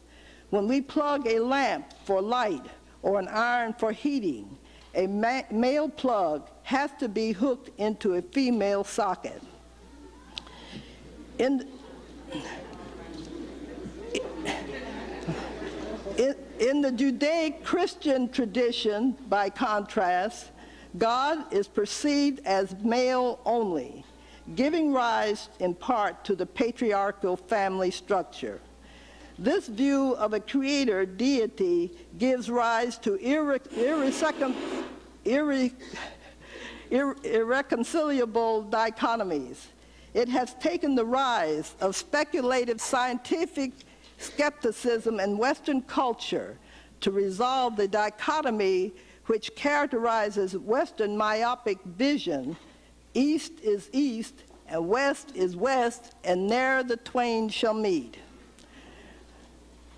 When we plug a lamp for light or an iron for heating, a ma male plug has to be hooked into a female socket. In, in, in the Judeo-Christian tradition, by contrast, God is perceived as male only, giving rise in part to the patriarchal family structure. This view of a creator deity gives rise to irre irre irre irreconcilable dichotomies. it has taken the rise of speculative scientific skepticism in Western culture to resolve the dichotomy which characterizes Western myopic vision East is east, and west is west, and there the twain shall meet.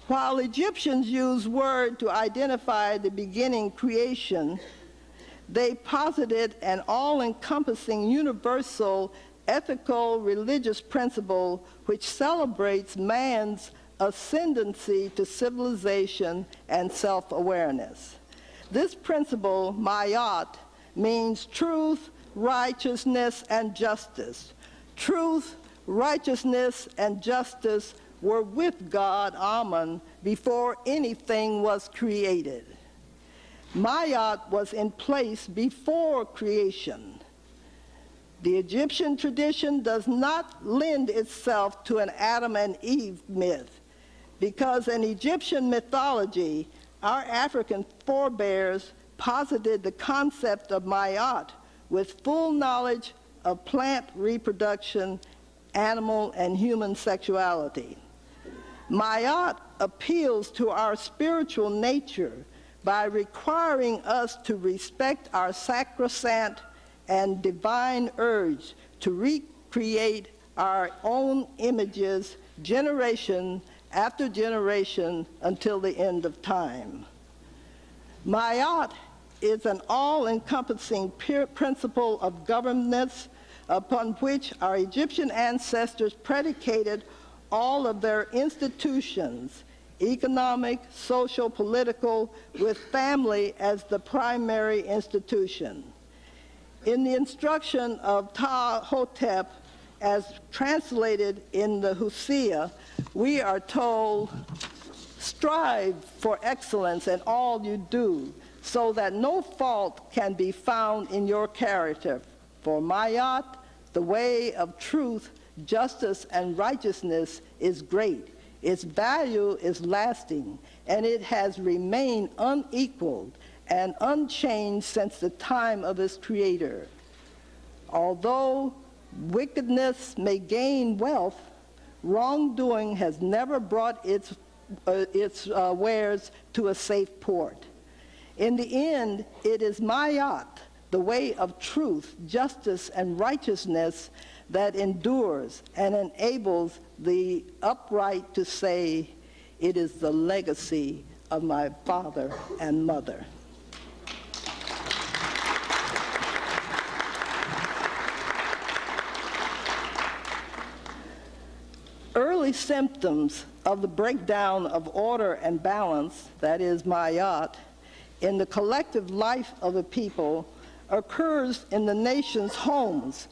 While Egyptians used word to identify the beginning creation, they posited an all-encompassing universal ethical religious principle which celebrates man's ascendancy to civilization and self-awareness. This principle, Mayat, means truth, righteousness, and justice. Truth, righteousness, and justice were with God, Amun, before anything was created. Mayat was in place before creation. The Egyptian tradition does not lend itself to an Adam and Eve myth because in Egyptian mythology, our African forebears posited the concept of Mayat with full knowledge of plant reproduction, animal and human sexuality. Mayat appeals to our spiritual nature by requiring us to respect our sacrosanct and divine urge to recreate our own images generation after generation until the end of time. Mayat is an all-encompassing principle of governance upon which our Egyptian ancestors predicated all of their institutions, economic, social, political, with family as the primary institution. In the instruction of Ptahhotep, as translated in the Husia, we are told, strive for excellence in all you do, so that no fault can be found in your character. For Mayat, the way of truth, justice, and righteousness is great. Its value is lasting, and it has remained unequaled and unchanged since the time of its creator. Although wickedness may gain wealth, wrongdoing has never brought its, uh, its uh, wares to a safe port. In the end, it is Mayat, the way of truth, justice, and righteousness that endures and enables the upright to say, It is the legacy of my father and mother. Early symptoms of the breakdown of order and balance, that is Mayat, in the collective life of the people occurs in the nation's homes.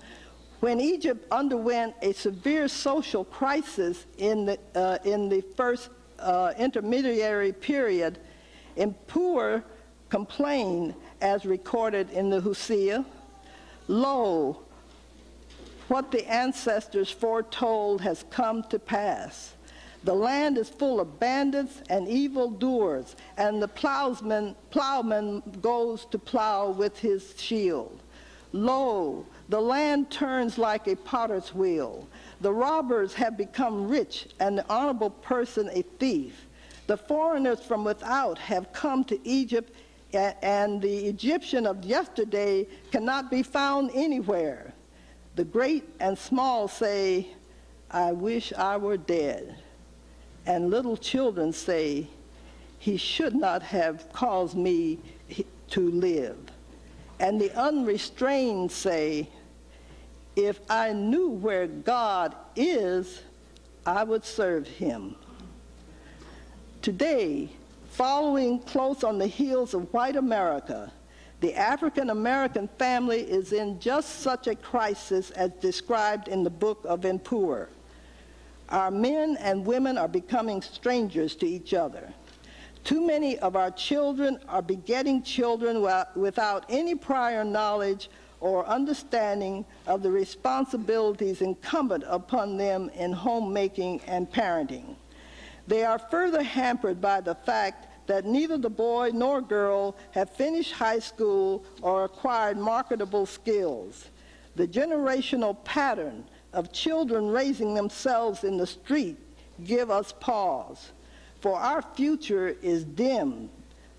When Egypt underwent a severe social crisis in the, uh, in the first uh, intermediary period, Ipuwer complained, as recorded in the Husia, Lo, what the ancestors foretold has come to pass. The land is full of bandits and evildoers, and the plowman goes to plow with his shield. Lo, the land turns like a potter's wheel. The robbers have become rich, and the honorable person a thief. The foreigners from without have come to Egypt, and the Egyptian of yesterday cannot be found anywhere. The great and small say, I wish I were dead and little children say, He should not have caused me to live. And the unrestrained say, If I knew where God is, I would serve him. Today, following close on the heels of white America, the African American family is in just such a crisis as described in the book of Ipuwer. Our men and women are becoming strangers to each other. Too many of our children are begetting children without any prior knowledge or understanding of the responsibilities incumbent upon them in homemaking and parenting. They are further hampered by the fact that neither the boy nor girl have finished high school or acquired marketable skills. The generational pattern of children raising themselves in the street give us pause, for our future is dimmed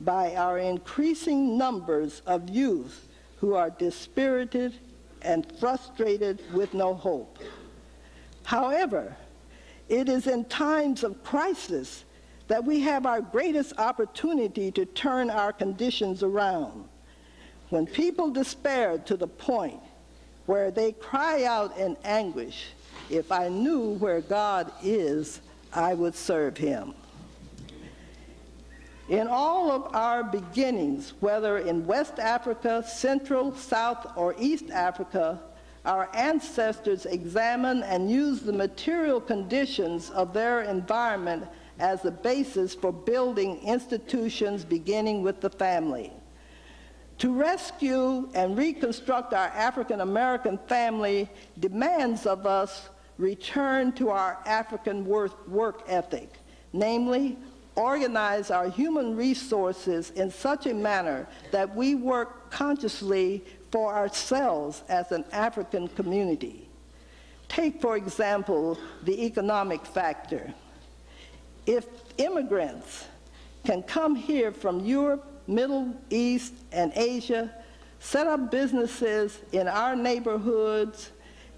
by our increasing numbers of youth who are dispirited and frustrated with no hope. However, it is in times of crisis that we have our greatest opportunity to turn our conditions around. When people despair to the point where they cry out in anguish, if I knew where God is, I would serve him. In all of our beginnings, whether in West Africa, Central, South, or East Africa, our ancestors examined and used the material conditions of their environment as the basis for building institutions beginning with the family. To rescue and reconstruct our African American family demands of us return to our African work ethic, namely, organize our human resources in such a manner that we work consciously for ourselves as an African community. Take, for example, the economic factor. If immigrants can come here from Europe, Middle East, and Asia, set up businesses in our neighborhoods,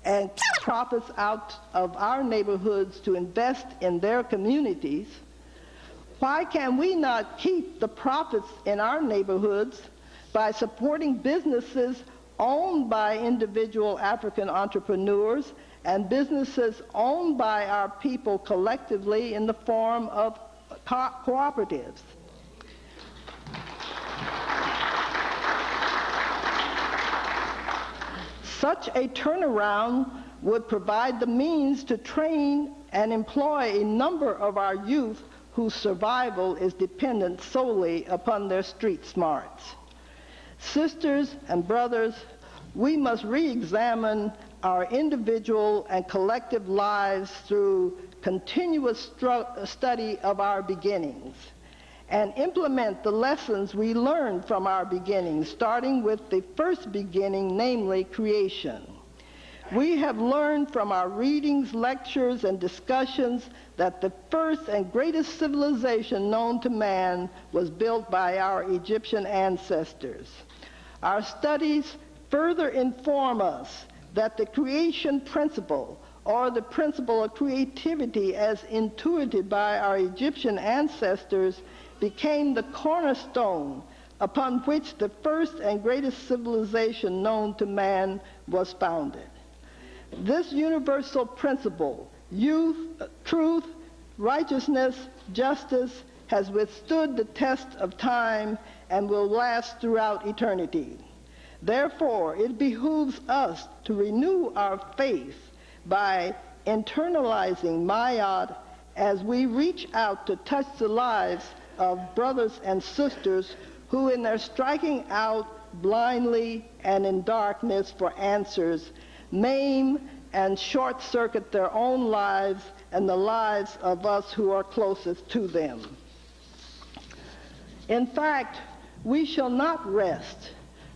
and profits out of our neighborhoods to invest in their communities, why can we not keep the profits in our neighborhoods by supporting businesses owned by individual African entrepreneurs and businesses owned by our people collectively in the form of co cooperatives? Such a turnaround would provide the means to train and employ a number of our youth whose survival is dependent solely upon their street smarts. Sisters and brothers, we must re-examine our individual and collective lives through continuous study of our beginnings and implement the lessons we learned from our beginnings, starting with the first beginning, namely creation. We have learned from our readings, lectures, and discussions that the first and greatest civilization known to man was built by our Egyptian ancestors. Our studies further inform us that the creation principle or the principle of creativity as intuited by our Egyptian ancestors became the cornerstone upon which the first and greatest civilization known to man was founded. This universal principle, youth, truth, righteousness, justice, has withstood the test of time and will last throughout eternity. Therefore, it behooves us to renew our faith by internalizing Mayat as we reach out to touch the lives of brothers and sisters who, in their striking out blindly and in darkness for answers, maim and short circuit their own lives and the lives of us who are closest to them. In fact, we shall not rest,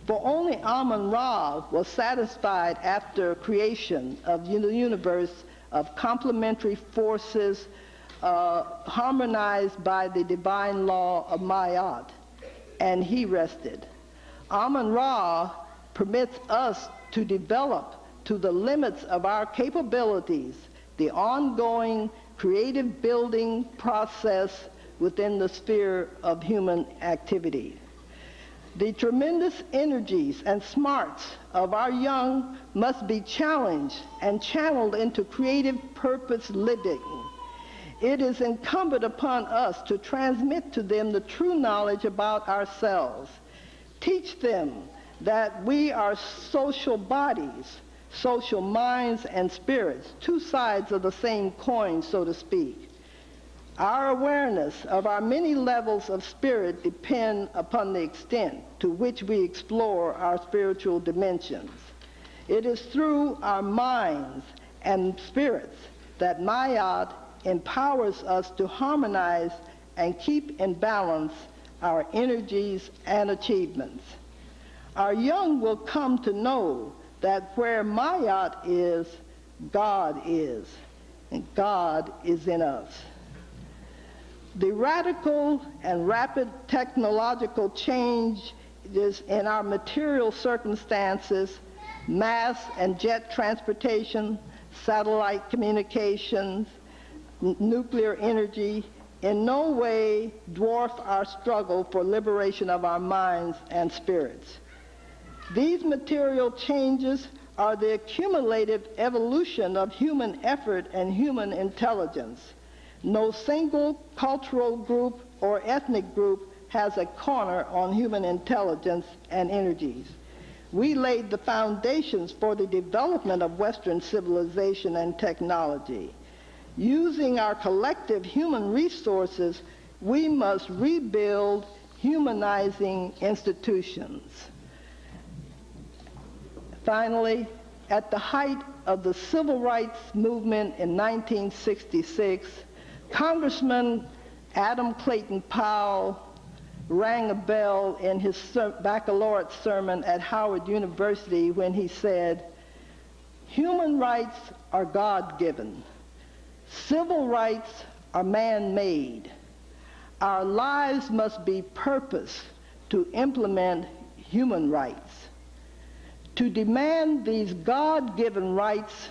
for only Amun Ra was satisfied after creation of the universe of complementary forces uh, harmonized by the divine law of Mayat, and he rested. Amun Ra permits us to develop to the limits of our capabilities the ongoing creative building process within the sphere of human activity. The tremendous energies and smarts of our young must be challenged and channeled into creative purpose living it is incumbent upon us to transmit to them the true knowledge about ourselves. Teach them that we are social bodies, social minds and spirits, two sides of the same coin, so to speak. Our awareness of our many levels of spirit depend upon the extent to which we explore our spiritual dimensions. It is through our minds and spirits that Mayat empowers us to harmonize and keep in balance our energies and achievements. Our young will come to know that where Mayat is, God is, and God is in us. The radical and rapid technological changes in our material circumstances, mass and jet transportation, satellite communications, nuclear energy, in no way dwarf our struggle for liberation of our minds and spirits. These material changes are the accumulative evolution of human effort and human intelligence. No single cultural group or ethnic group has a corner on human intelligence and energies. We laid the foundations for the development of Western civilization and technology. Using our collective human resources, we must rebuild humanizing institutions. Finally, at the height of the civil rights movement in 1966, Congressman Adam Clayton Powell rang a bell in his baccalaureate sermon at Howard University when he said, Human rights are God given, civil rights are man made. Our lives must be purposed to implement human rights. To demand these God given rights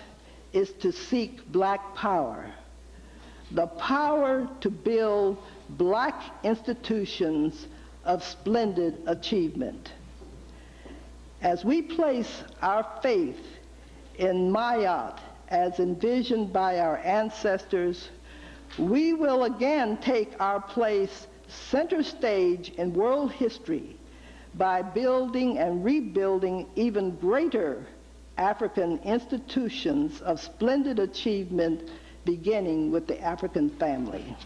is to seek black power the power to build black institutions of splendid achievement. As we place our faith in Mayat as envisioned by our ancestors, we will again take our place center stage in world history by building and rebuilding even greater African institutions of splendid achievement beginning with the African family.